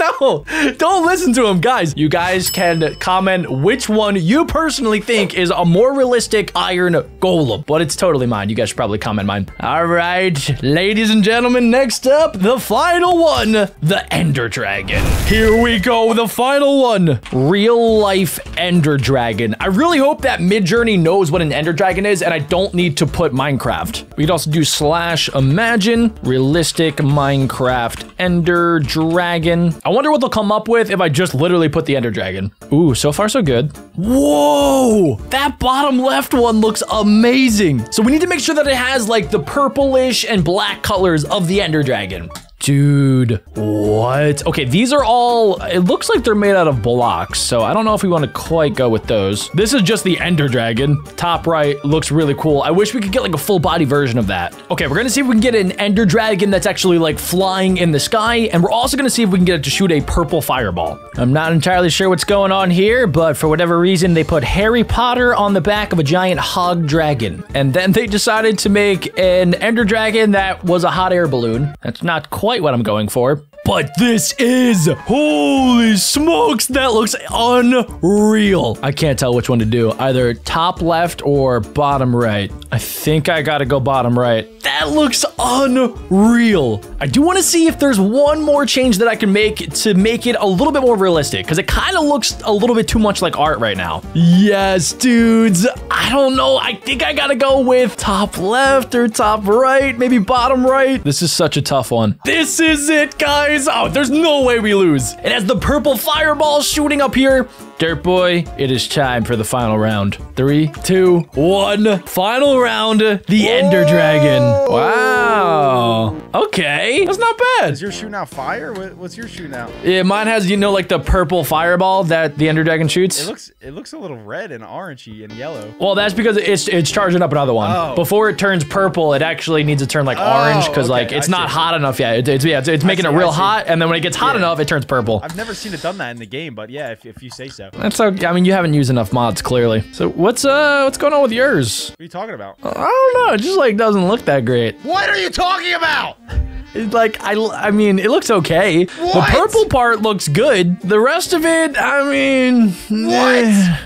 No, don't listen to him, guys. You guys can comment which one you personally think is a more realistic iron golem, but it's totally mine. You guys should probably comment mine. All right, ladies and gentlemen, next up, the final one, the Ender Dragon. Here we go, the final one, real life Ender Dragon. I really hope that Midjourney knows what an Ender Dragon is, and I don't need to put Minecraft. We could also do slash imagine realistic Minecraft Ender Dragon. Wonder what they'll come up with if I just literally put the Ender Dragon. Ooh, so far so good. Whoa, that bottom left one looks amazing. So we need to make sure that it has like the purplish and black colors of the Ender Dragon. Dude, what? Okay, these are all, it looks like they're made out of blocks, so I don't know if we want to quite go with those. This is just the Ender Dragon. Top right looks really cool. I wish we could get like a full body version of that. Okay, we're gonna see if we can get an Ender Dragon that's actually like flying in the sky, and we're also gonna see if we can get it to shoot a purple fireball. I'm not entirely sure what's going on here, but for whatever reason, they put Harry Potter on the back of a giant hog dragon. And then they decided to make an Ender Dragon that was a hot air balloon. That's not quite quite what I'm going for. But this is, holy smokes, that looks unreal. I can't tell which one to do, either top left or bottom right. I think I gotta go bottom right. That looks unreal. I do wanna see if there's one more change that I can make to make it a little bit more realistic, because it kind of looks a little bit too much like art right now. Yes, dudes. I don't know. I think I gotta go with top left or top right, maybe bottom right. This is such a tough one. This is it, guys. Oh, there's no way we lose. It has the purple fireball shooting up here. Dirt Boy, it is time for the final round. Three, two, one. Final round, the Ender Dragon. Wow. Okay, that's not bad. Is your shooting out fire? What's your shooting out? Yeah, mine has, you know, like the purple fireball that the Ender Dragon shoots. It looks it looks a little red and orangey and yellow. Well, that's because it's it's charging up another one. Oh. Before it turns purple, it actually needs to turn like oh, orange because okay, like it's I not see. hot enough yet. It- it's yeah, it's, it's making see, it real hot, and then when it gets hot Yeah. enough, it turns purple. I've never seen it done that in the game, but yeah, if, if you say so. What That's okay. I mean, you haven't used enough mods clearly. So what's uh what's going on with yours? What are you talking about? I don't know. It just like doesn't look that great. What are you talking about? It's like I I mean, it looks okay. What? The purple part looks good. The rest of it, I mean, eh,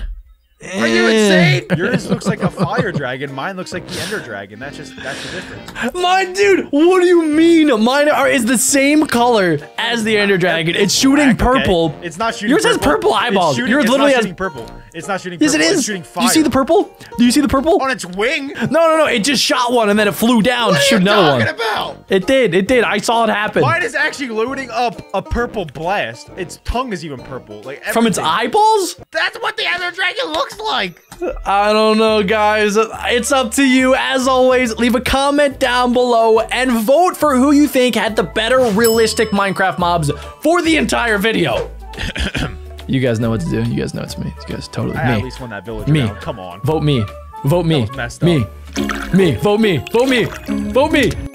Are you insane? Yours looks like a fire dragon. Mine looks like the ender dragon. That's just that's the difference. Mine, dude, what do you mean? Mine are, is the same color as the Ender Dragon. It's shooting Black, okay? purple. It's not shooting. Yours has purple. purple eyeballs. Shooting, Yours literally has- purple. It's not shooting. Yes, purple. is. It's shooting Do you see the purple? Do you see the purple? on its wing? No, no, no. It just shot one and then it flew down to What are shoot you another talking one. about? It did. It did. I saw it happen. Mine is actually loading up a purple blast. Its tongue is even purple. Like From its eyeballs? That's what the other dragon looks like. I don't know, guys. It's up to you. As always, leave a comment down below and vote for who you think had the better realistic Minecraft mobs for the entire video. you guys know what to do. You guys know it's me. You guys totally I me. at least won that village Me. round. Come on. Vote me. Vote me. me. up. Me. Vote me. Vote me. Vote me.